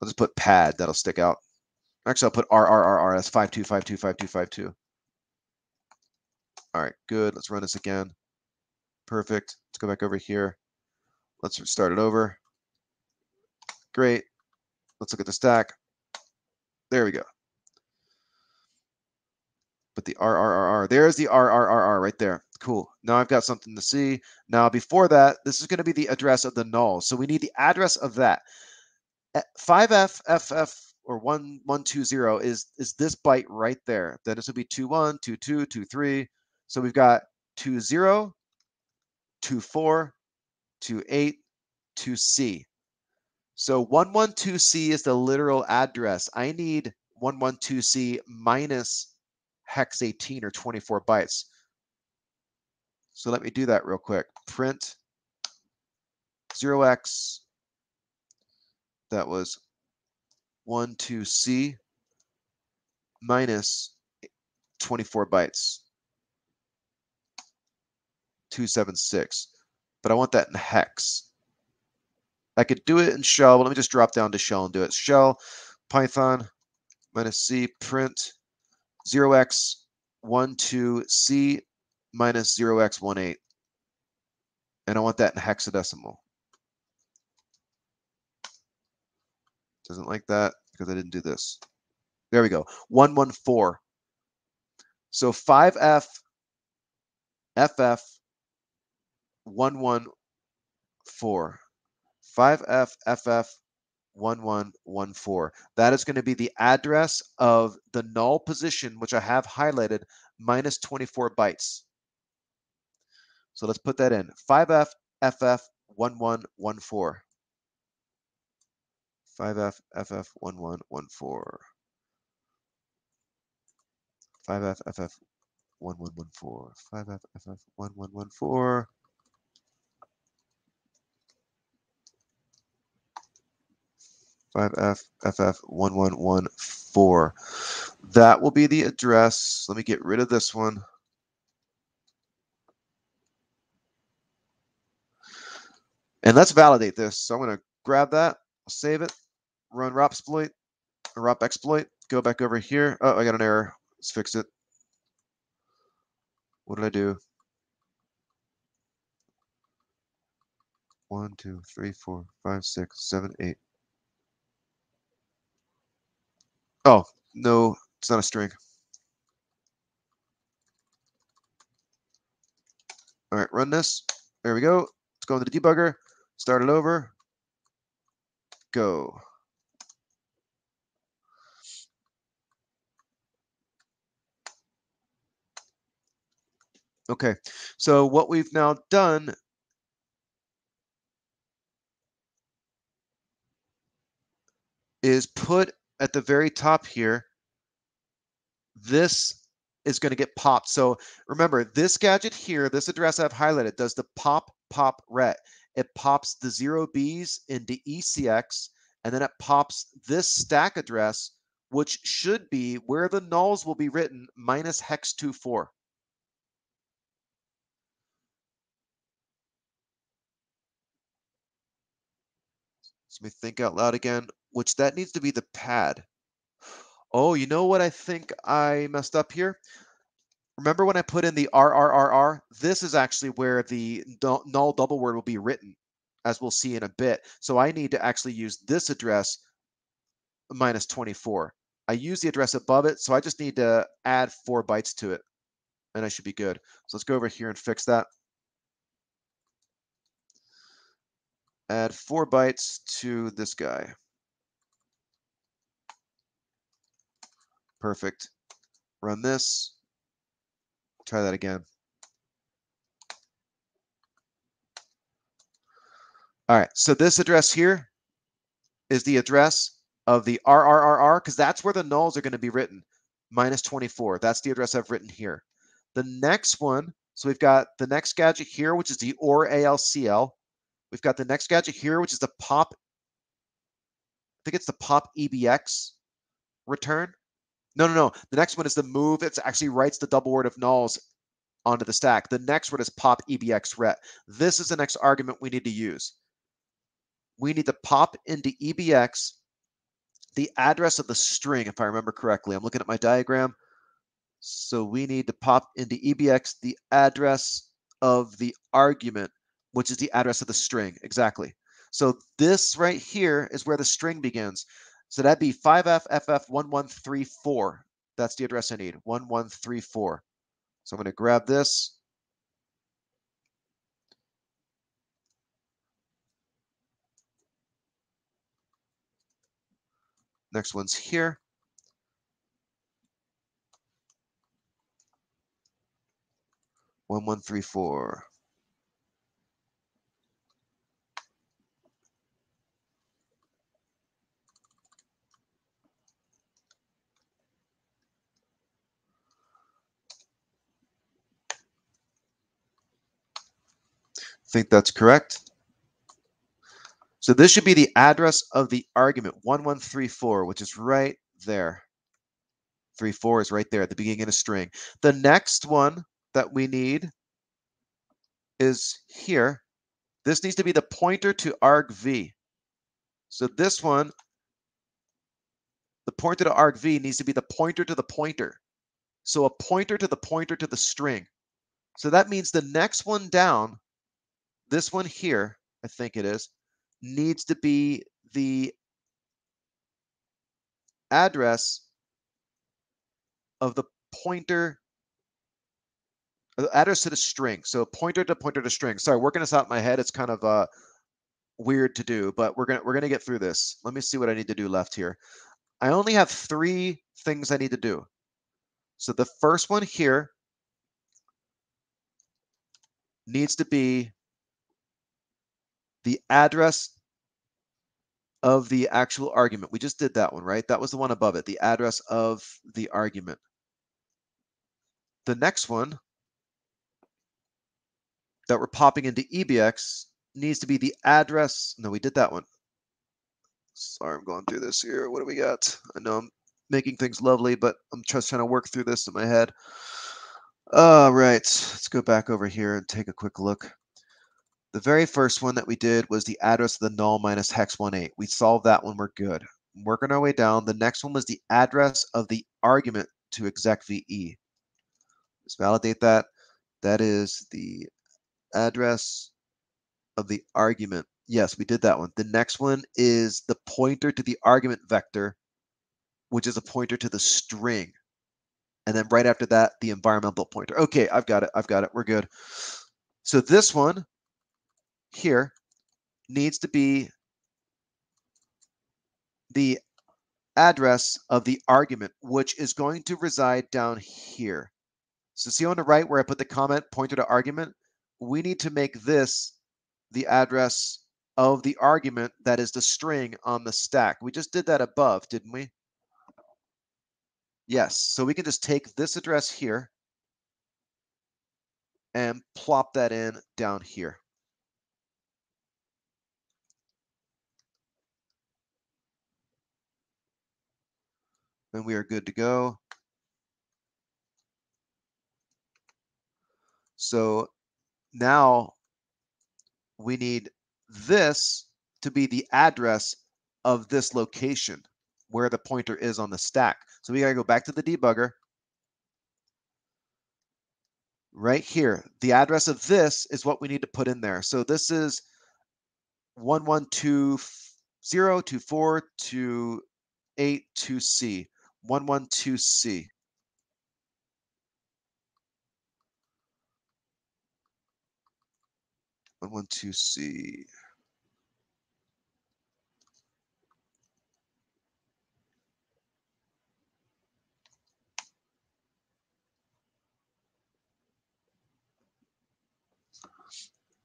I'll just put pad, that'll stick out. Actually, I'll put RRRR, that's 52525252. All right, good. Let's run this again. Perfect. Let's go back over here. Let's start it over. Great. Let's look at the stack. There we go. But the RRRR, there's the RRRR right there. Cool. Now I've got something to see. Now before that, this is going to be the address of the null. So we need the address of that. Eh, 5FFF or 1120 is is this byte right there. Then this would be 21, 22, 23. So we've got 20, 24, 28, 2C. So 112C is the literal address. I need 112C minus hex 18 or 24 bytes. So let me do that real quick. Print 0x, that was 12C minus 24 bytes, 276. But I want that in hex. I could do it in shell, but let me just drop down to shell and do it. Shell, Python, minus C, print 0x12C minus 0x18. And I want that in hexadecimal. Doesn't like that because I didn't do this. There we go. 114. So 5F, FF, 114. 5F, FF, 1114. That is going to be the address of the null position, which I have highlighted, minus 24 bytes. So let's put that in. 5F, FF, 1114. 5F, FF, 1114. 5F, FF, 1114. 5F, FF, 1114. 5FFF1114. That will be the address. Let me get rid of this one. And let's validate this. So I'm going to grab that, save it, run ROP exploit, ROP exploit, go back over here. Oh, I got an error. Let's fix it. What did I do? One, two, three, four, five, six, seven, eight. Oh, no, it's not a string. All right, run this. There we go. Let's go into the debugger, start it over, go. Okay, so what we've now done is put at the very top here, this is going to get popped. So remember, this gadget here, this address I've highlighted, does the pop pop ret. It pops the zero Bs into ECX, and then it pops this stack address, which should be where the nulls will be written minus hex 24. Let me think out loud again which that needs to be the pad. Oh, you know what I think I messed up here? Remember when I put in the RRRR? This is actually where the null double word will be written, as we'll see in a bit. So I need to actually use this address minus 24. I use the address above it, so I just need to add four bytes to it, and I should be good. So let's go over here and fix that. Add four bytes to this guy. Perfect. Run this. Try that again. All right, so this address here is the address of the RRRR because that's where the nulls are going to be written, minus 24. That's the address I've written here. The next one, so we've got the next gadget here, which is the OR ALCL. We've got the next gadget here, which is the POP, I think it's the POP EBX return. No, no, no. The next one is the move. It actually writes the double word of nulls onto the stack. The next word is pop EBX ret. This is the next argument we need to use. We need to pop into EBX the address of the string, if I remember correctly. I'm looking at my diagram. So we need to pop into EBX the address of the argument, which is the address of the string. Exactly. So this right here is where the string begins. So that'd be 5FFF1134. That's the address I need, 1134. So I'm going to grab this. Next one's here. One, one, three, four. Think that's correct. So this should be the address of the argument 1134, which is right there. 34 is right there at the beginning of a string. The next one that we need is here. This needs to be the pointer to argv. So this one, the pointer to argv needs to be the pointer to the pointer. So a pointer to the pointer to the string. So that means the next one down this one here, I think it is, needs to be the address of the pointer uh, address to the string. So pointer to pointer to string. Sorry, working this out in my head, it's kind of uh, weird to do, but we're gonna we're gonna get through this. Let me see what I need to do left here. I only have three things I need to do. So the first one here needs to be the address of the actual argument. We just did that one, right? That was the one above it, the address of the argument. The next one that we're popping into EBX needs to be the address. No, we did that one. Sorry, I'm going through this here. What do we got? I know I'm making things lovely, but I'm just trying to work through this in my head. All right, let's go back over here and take a quick look. The very first one that we did was the address of the null minus hex 18. We solved that one, we're good. Working our way down, the next one was the address of the argument to exec VE. Let's validate that. That is the address of the argument. Yes, we did that one. The next one is the pointer to the argument vector, which is a pointer to the string. And then right after that, the environmental pointer. Okay, I've got it. I've got it. We're good. So this one here needs to be the address of the argument, which is going to reside down here. So see on the right where I put the comment pointer to argument, we need to make this the address of the argument that is the string on the stack. We just did that above, didn't we? Yes, so we can just take this address here and plop that in down here. And we are good to go. So now we need this to be the address of this location where the pointer is on the stack. So we got to go back to the debugger. Right here, the address of this is what we need to put in there. So this is 11202428 112C. One one two C.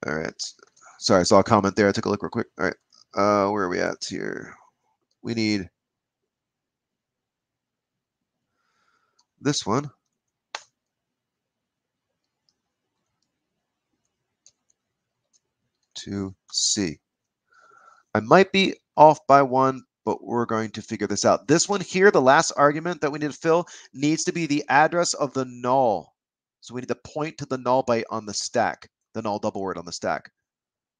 All right. Sorry, I saw a comment there. I took a look real quick. All right. Uh, where are we at here? We need this one. To C. I might be off by one, but we're going to figure this out. This one here, the last argument that we need to fill, needs to be the address of the null. So we need to point to the null byte on the stack, the null double word on the stack.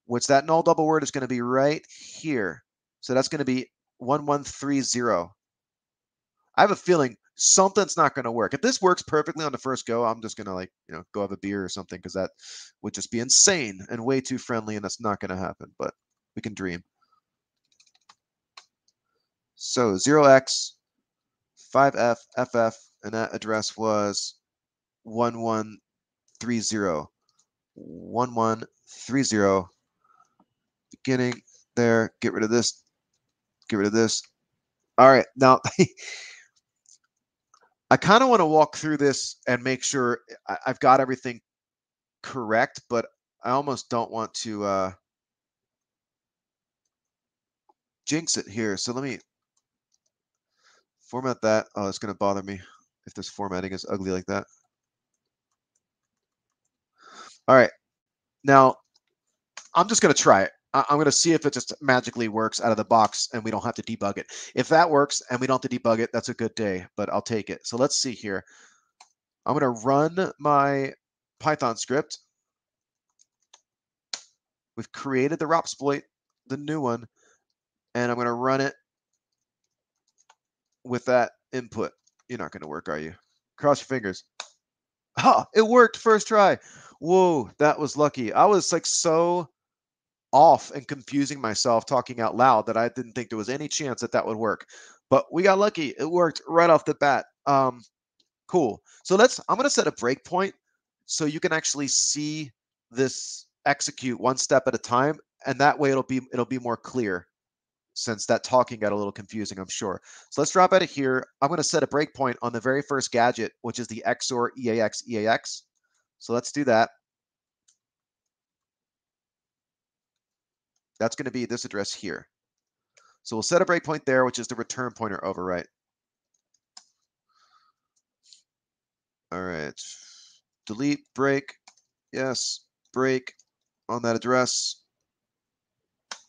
What's that null double word is going to be right here. So that's going to be 1130. I have a feeling something's not going to work. If this works perfectly on the first go, I'm just going to like, you know, go have a beer or something because that would just be insane and way too friendly and that's not going to happen, but we can dream. So 0x 5f ff and that address was 1130 1130 beginning there get rid of this get rid of this All right. Now, I kind of want to walk through this and make sure I, have got everything correct, but I almost don't want to uh, jinx it here. So let me format that. Oh, it's going to bother me if this formatting is ugly like that. All right. Now, I'm just going to try it. I'm going to see if it just magically works out of the box and we don't have to debug it. If that works and we don't have to debug it, that's a good day, but I'll take it. So let's see here. I'm going to run my Python script. We've created the ROPsploit, the new one, and I'm going to run it with that input. You're not going to work, are you? Cross your fingers. Ha! It worked first try. Whoa, that was lucky. I was like so off and confusing myself talking out loud that I didn't think there was any chance that that would work. But we got lucky. It worked right off the bat. Um, cool. So let's, I'm going to set a breakpoint so you can actually see this execute one step at a time. And that way it'll be, it'll be more clear since that talking got a little confusing, I'm sure. So let's drop out of here. I'm going to set a breakpoint on the very first gadget, which is the XOR EAX EAX. So let's do that. That's going to be this address here. So we'll set a breakpoint there, which is the return pointer overwrite. All right. Delete, break. Yes, break on that address,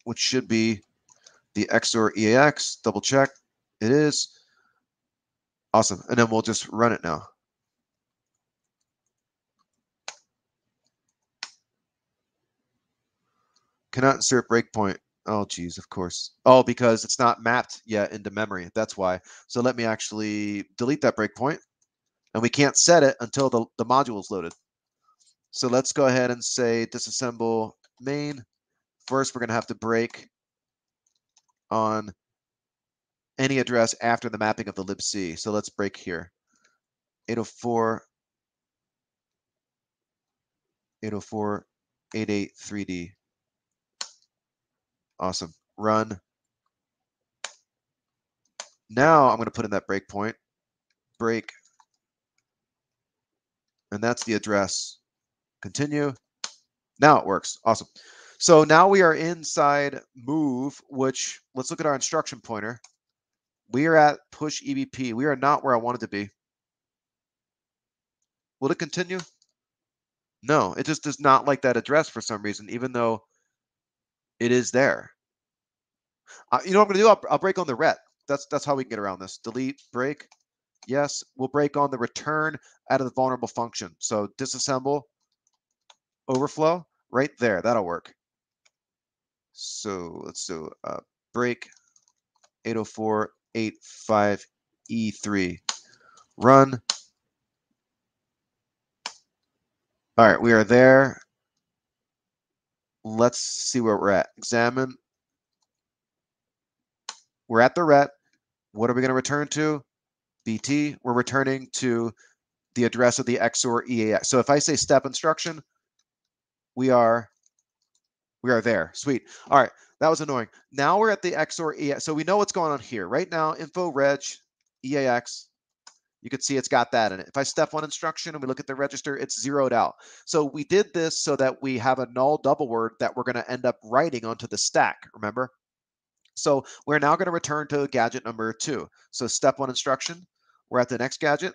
which should be the XOR EAX. Double check. It is. Awesome. And then we'll just run it now. Cannot insert breakpoint. Oh, geez, of course. Oh, because it's not mapped yet into memory. That's why. So let me actually delete that breakpoint. And we can't set it until the, the module is loaded. So let's go ahead and say disassemble main. First, we're going to have to break on any address after the mapping of the libc. So let's break here. 804, 804, 88, d Awesome. Run. Now I'm going to put in that breakpoint. Break. And that's the address. Continue. Now it works. Awesome. So now we are inside move, which let's look at our instruction pointer. We are at push EBP. We are not where I wanted to be. Will it continue? No, it just does not like that address for some reason, even though it is there. Uh, you know what I'm going to do? I'll, I'll break on the ret. That's that's how we can get around this. Delete, break. Yes, we'll break on the return out of the vulnerable function. So disassemble, overflow, right there. That'll work. So let's do uh, break 804.85E3. Run. All right, we are there. Let's see where we're at. Examine. We're at the ret. What are we going to return to? BT. We're returning to the address of the XOR EAX. So if I say step instruction, we are we are there. Sweet. All right. That was annoying. Now we're at the XOR EAX. So we know what's going on here. Right now, info reg EAX. You can see it's got that in it. If I step one instruction and we look at the register, it's zeroed out. So we did this so that we have a null double word that we're going to end up writing onto the stack. Remember? So we're now going to return to gadget number two. So step one instruction, we're at the next gadget.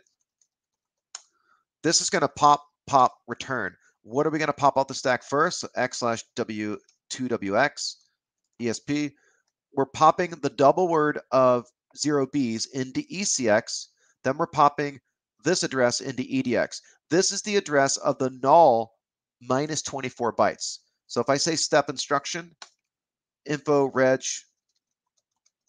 This is going to pop, pop, return. What are we going to pop out the stack first? So x slash w2wx esp. We're popping the double word of zero Bs into ECX. Then we're popping this address into EDX. This is the address of the null minus 24 bytes. So if I say step instruction, info reg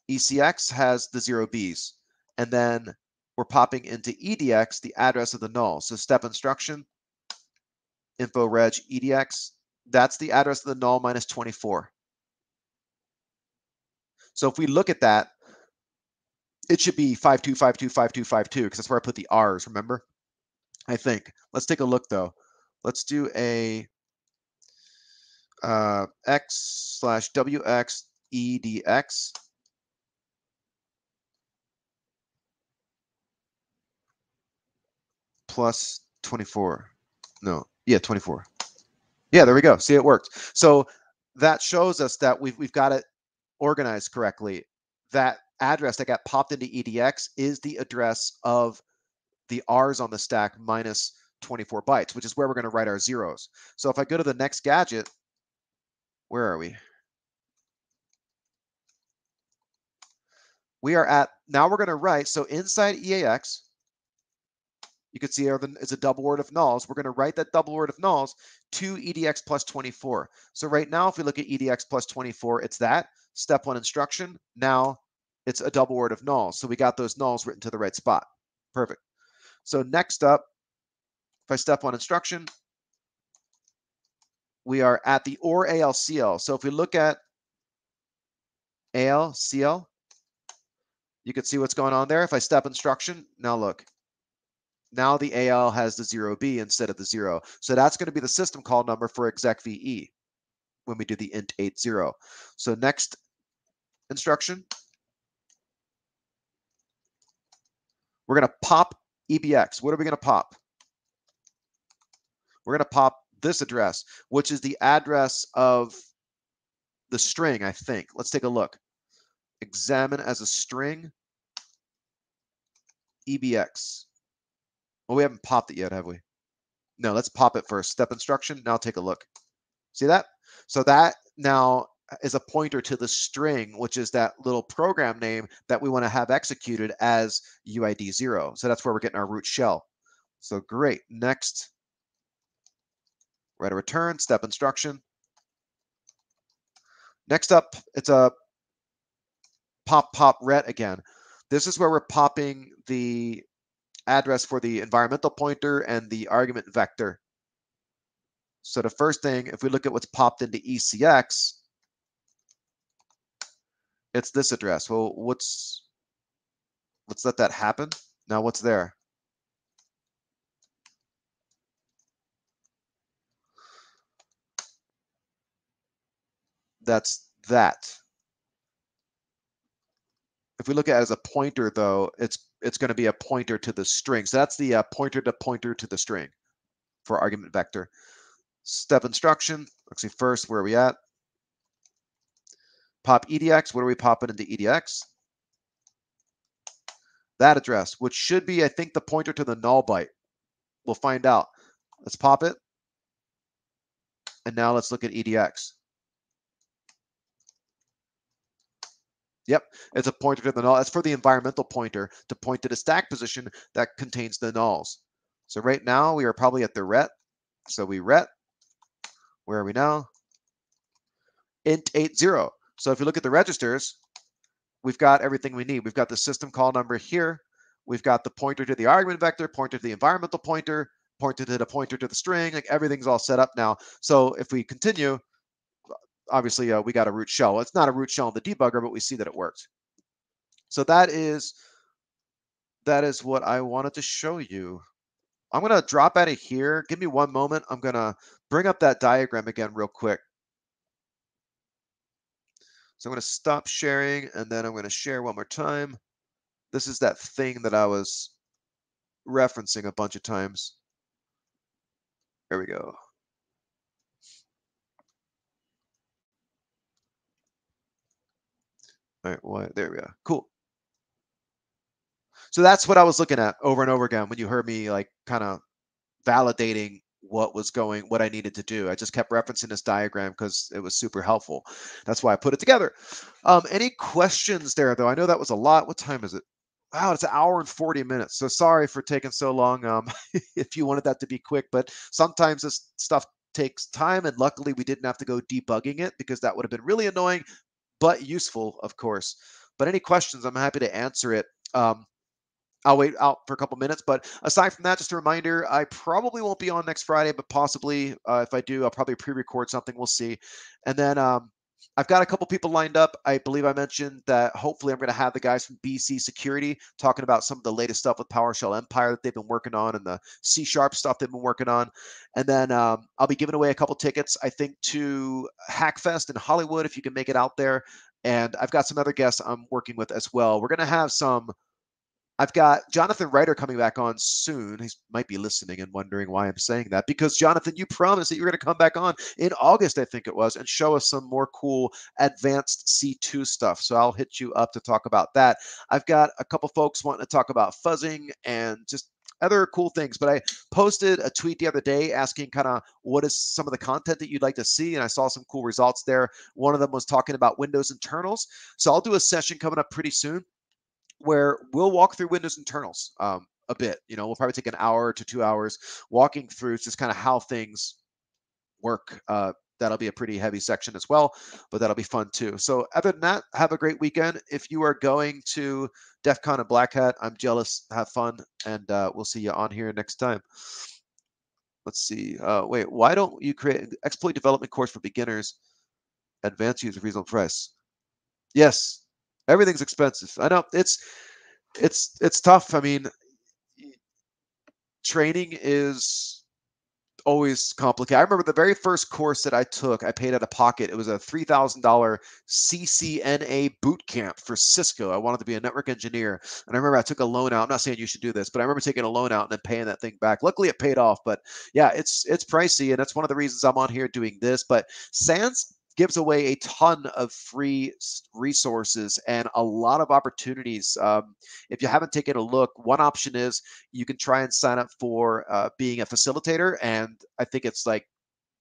ECX has the zero Bs. And then we're popping into EDX the address of the null. So step instruction, info reg edx. That's the address of the null minus 24. So if we look at that, it should be 52525252 because that's where I put the R's, remember? I think. Let's take a look though. Let's do a uh, x slash wx edx plus 24. No, yeah, 24. Yeah, there we go. See, it worked. So that shows us that we've, we've got it organized correctly. That address that got popped into EDX is the address of the R's on the stack minus 24 bytes, which is where we're going to write our zeros. So if I go to the next gadget, where are we? We are at, now we're going to write, so inside EAX, you can see it's a double word of nulls. We're going to write that double word of nulls to EDX plus 24. So right now, if we look at EDX plus 24, it's that step one instruction. Now it's a double word of nulls. So we got those nulls written to the right spot. Perfect. So next up, if I step one instruction, we are at the OR ALCL. So if we look at ALCL, you can see what's going on there. If I step instruction, now look, now the AL has the 0B instead of the 0. So that's going to be the system call number for exec VE when we do the int 80. So next instruction, we're going to pop EBX. What are we going to pop? We're going to pop this address, which is the address of the string, I think. Let's take a look. Examine as a string EBX. Well, we haven't popped it yet, have we? No, let's pop it first. Step instruction. Now take a look. See that? So that now is a pointer to the string, which is that little program name that we want to have executed as UID 0. So that's where we're getting our root shell. So great. Next, write a return, step instruction. Next up, it's a pop pop ret again. This is where we're popping the address for the environmental pointer and the argument vector. So the first thing, if we look at what's popped into ECX, it's this address. Well, what's, let's let that happen. Now what's there? That's that. If we look at it as a pointer, though, it's it's going to be a pointer to the string. So that's the uh, pointer to pointer to the string for argument vector. Step instruction. Let's see first, where are we at? Pop EDX. What are we popping into EDX? That address, which should be, I think, the pointer to the null byte. We'll find out. Let's pop it. And now let's look at EDX. Yep, it's a pointer to the null. That's for the environmental pointer to point to the stack position that contains the nulls. So right now we are probably at the ret. So we ret. Where are we now? Int 80. So if you look at the registers, we've got everything we need. We've got the system call number here. We've got the pointer to the argument vector, pointer to the environmental pointer, pointer to the pointer to the string. Like everything's all set up now. So if we continue, obviously uh, we got a root shell. It's not a root shell in the debugger, but we see that it worked. So that is that is what I wanted to show you. I'm going to drop out of here. Give me one moment. I'm going to bring up that diagram again real quick. So I'm going to stop sharing and then I'm going to share one more time. This is that thing that I was referencing a bunch of times. There we go. All right, well, there we go. Cool. So that's what I was looking at over and over again when you heard me like kind of validating what was going, what I needed to do. I just kept referencing this diagram because it was super helpful. That's why I put it together. Um, any questions there, though? I know that was a lot. What time is it? Wow, it's an hour and 40 minutes. So sorry for taking so long. Um, if you wanted that to be quick, but sometimes this stuff takes time. And luckily, we didn't have to go debugging it because that would have been really annoying but useful, of course. But any questions, I'm happy to answer it. Um, I'll wait out for a couple minutes. But aside from that, just a reminder, I probably won't be on next Friday, but possibly uh, if I do, I'll probably pre-record something. We'll see. And then um, I've got a couple people lined up. I believe I mentioned that hopefully I'm going to have the guys from BC Security talking about some of the latest stuff with PowerShell Empire that they've been working on and the C Sharp stuff they've been working on. And then um, I'll be giving away a couple tickets, I think, to Hackfest in Hollywood if you can make it out there. And I've got some other guests I'm working with as well. We're going to have some I've got Jonathan Ryder coming back on soon. He might be listening and wondering why I'm saying that because Jonathan, you promised that you were going to come back on in August, I think it was, and show us some more cool advanced C2 stuff. So I'll hit you up to talk about that. I've got a couple folks wanting to talk about fuzzing and just other cool things. But I posted a tweet the other day asking kind of what is some of the content that you'd like to see, and I saw some cool results there. One of them was talking about Windows internals. So I'll do a session coming up pretty soon where we'll walk through Windows internals um, a bit. You know, we'll probably take an hour to two hours walking through just kind of how things work. Uh, that'll be a pretty heavy section as well, but that'll be fun too. So other than that, have a great weekend. If you are going to DEF CON and Black Hat, I'm jealous. Have fun, and uh, we'll see you on here next time. Let's see. Uh, wait, why don't you create an exploit development course for beginners? Advanced user reasonable price. Yes, everything's expensive. I know it's it's it's tough. I mean, training is always complicated. I remember the very first course that I took, I paid out of pocket. It was a $3,000 CCNA boot camp for Cisco. I wanted to be a network engineer. And I remember I took a loan out. I'm not saying you should do this, but I remember taking a loan out and then paying that thing back. Luckily it paid off, but yeah, it's it's pricey and that's one of the reasons I'm on here doing this, but SANS gives away a ton of free resources and a lot of opportunities. Um, if you haven't taken a look, one option is you can try and sign up for uh, being a facilitator, and I think it's like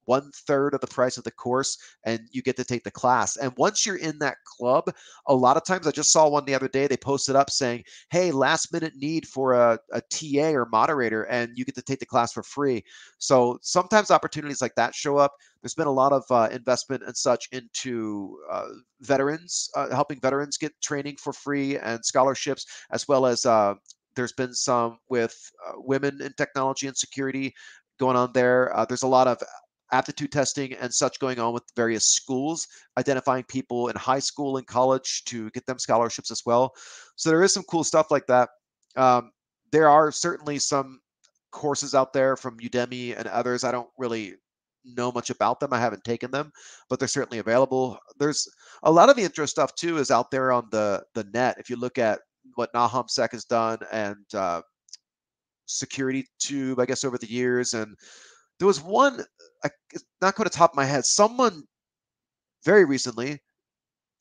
one third of the price of the course and you get to take the class. And once you're in that club, a lot of times I just saw one the other day, they posted up saying, Hey, last minute need for a, a TA or moderator, and you get to take the class for free. So sometimes opportunities like that show up. There's been a lot of uh, investment and such into uh, veterans, uh, helping veterans get training for free and scholarships, as well as uh, there's been some with uh, women in technology and security going on there. Uh, there's a lot of aptitude testing and such going on with various schools, identifying people in high school and college to get them scholarships as well. So there is some cool stuff like that. Um, there are certainly some courses out there from Udemy and others. I don't really know much about them. I haven't taken them, but they're certainly available. There's a lot of the intro stuff too is out there on the the net. If you look at what NahumSec has done and uh, Security Tube, I guess over the years, and there was one, I, not going to top of my head, someone very recently,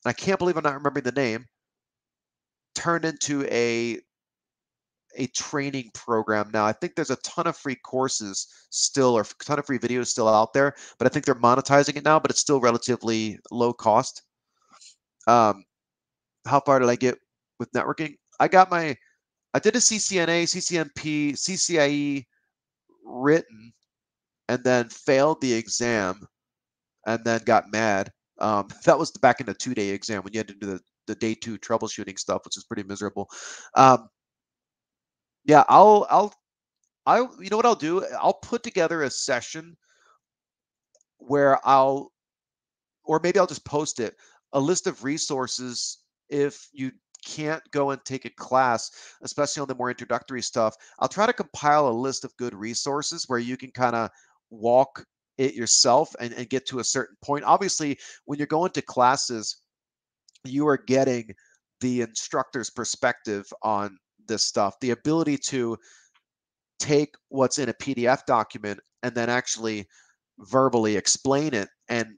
I can't believe I'm not remembering the name, turned into a a training program now. I think there's a ton of free courses still, or a ton of free videos still out there, but I think they're monetizing it now, but it's still relatively low cost. Um, how far did I get with networking? I got my, I did a CCNA, CCNP, CCIE written and then failed the exam and then got mad. Um, that was back in the two day exam when you had to do the, the day two troubleshooting stuff, which is pretty miserable. Um, yeah, I'll, I'll, I, you know what I'll do? I'll put together a session where I'll, or maybe I'll just post it, a list of resources if you can't go and take a class, especially on the more introductory stuff. I'll try to compile a list of good resources where you can kind of walk it yourself and, and get to a certain point. Obviously, when you're going to classes, you are getting the instructor's perspective on this stuff, the ability to take what's in a PDF document and then actually verbally explain it and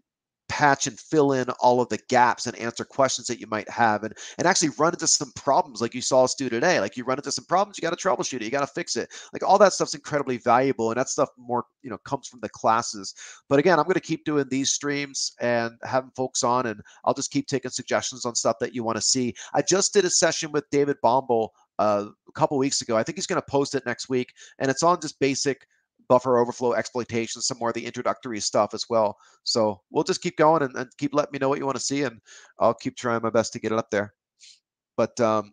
patch and fill in all of the gaps and answer questions that you might have and and actually run into some problems like you saw us do today. Like you run into some problems you got to troubleshoot it you got to fix it. Like all that stuff's incredibly valuable and that stuff more you know comes from the classes. But again i'm going to keep doing these streams and having folks on and i'll just keep taking suggestions on stuff that you want to see. I just did a session with david bombal uh, a couple weeks ago. I think he's going to post it next week and it's on just basic buffer overflow exploitation, some more of the introductory stuff as well. So we'll just keep going and, and keep letting me know what you want to see, and I'll keep trying my best to get it up there. But um,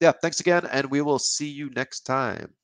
yeah, thanks again, and we will see you next time.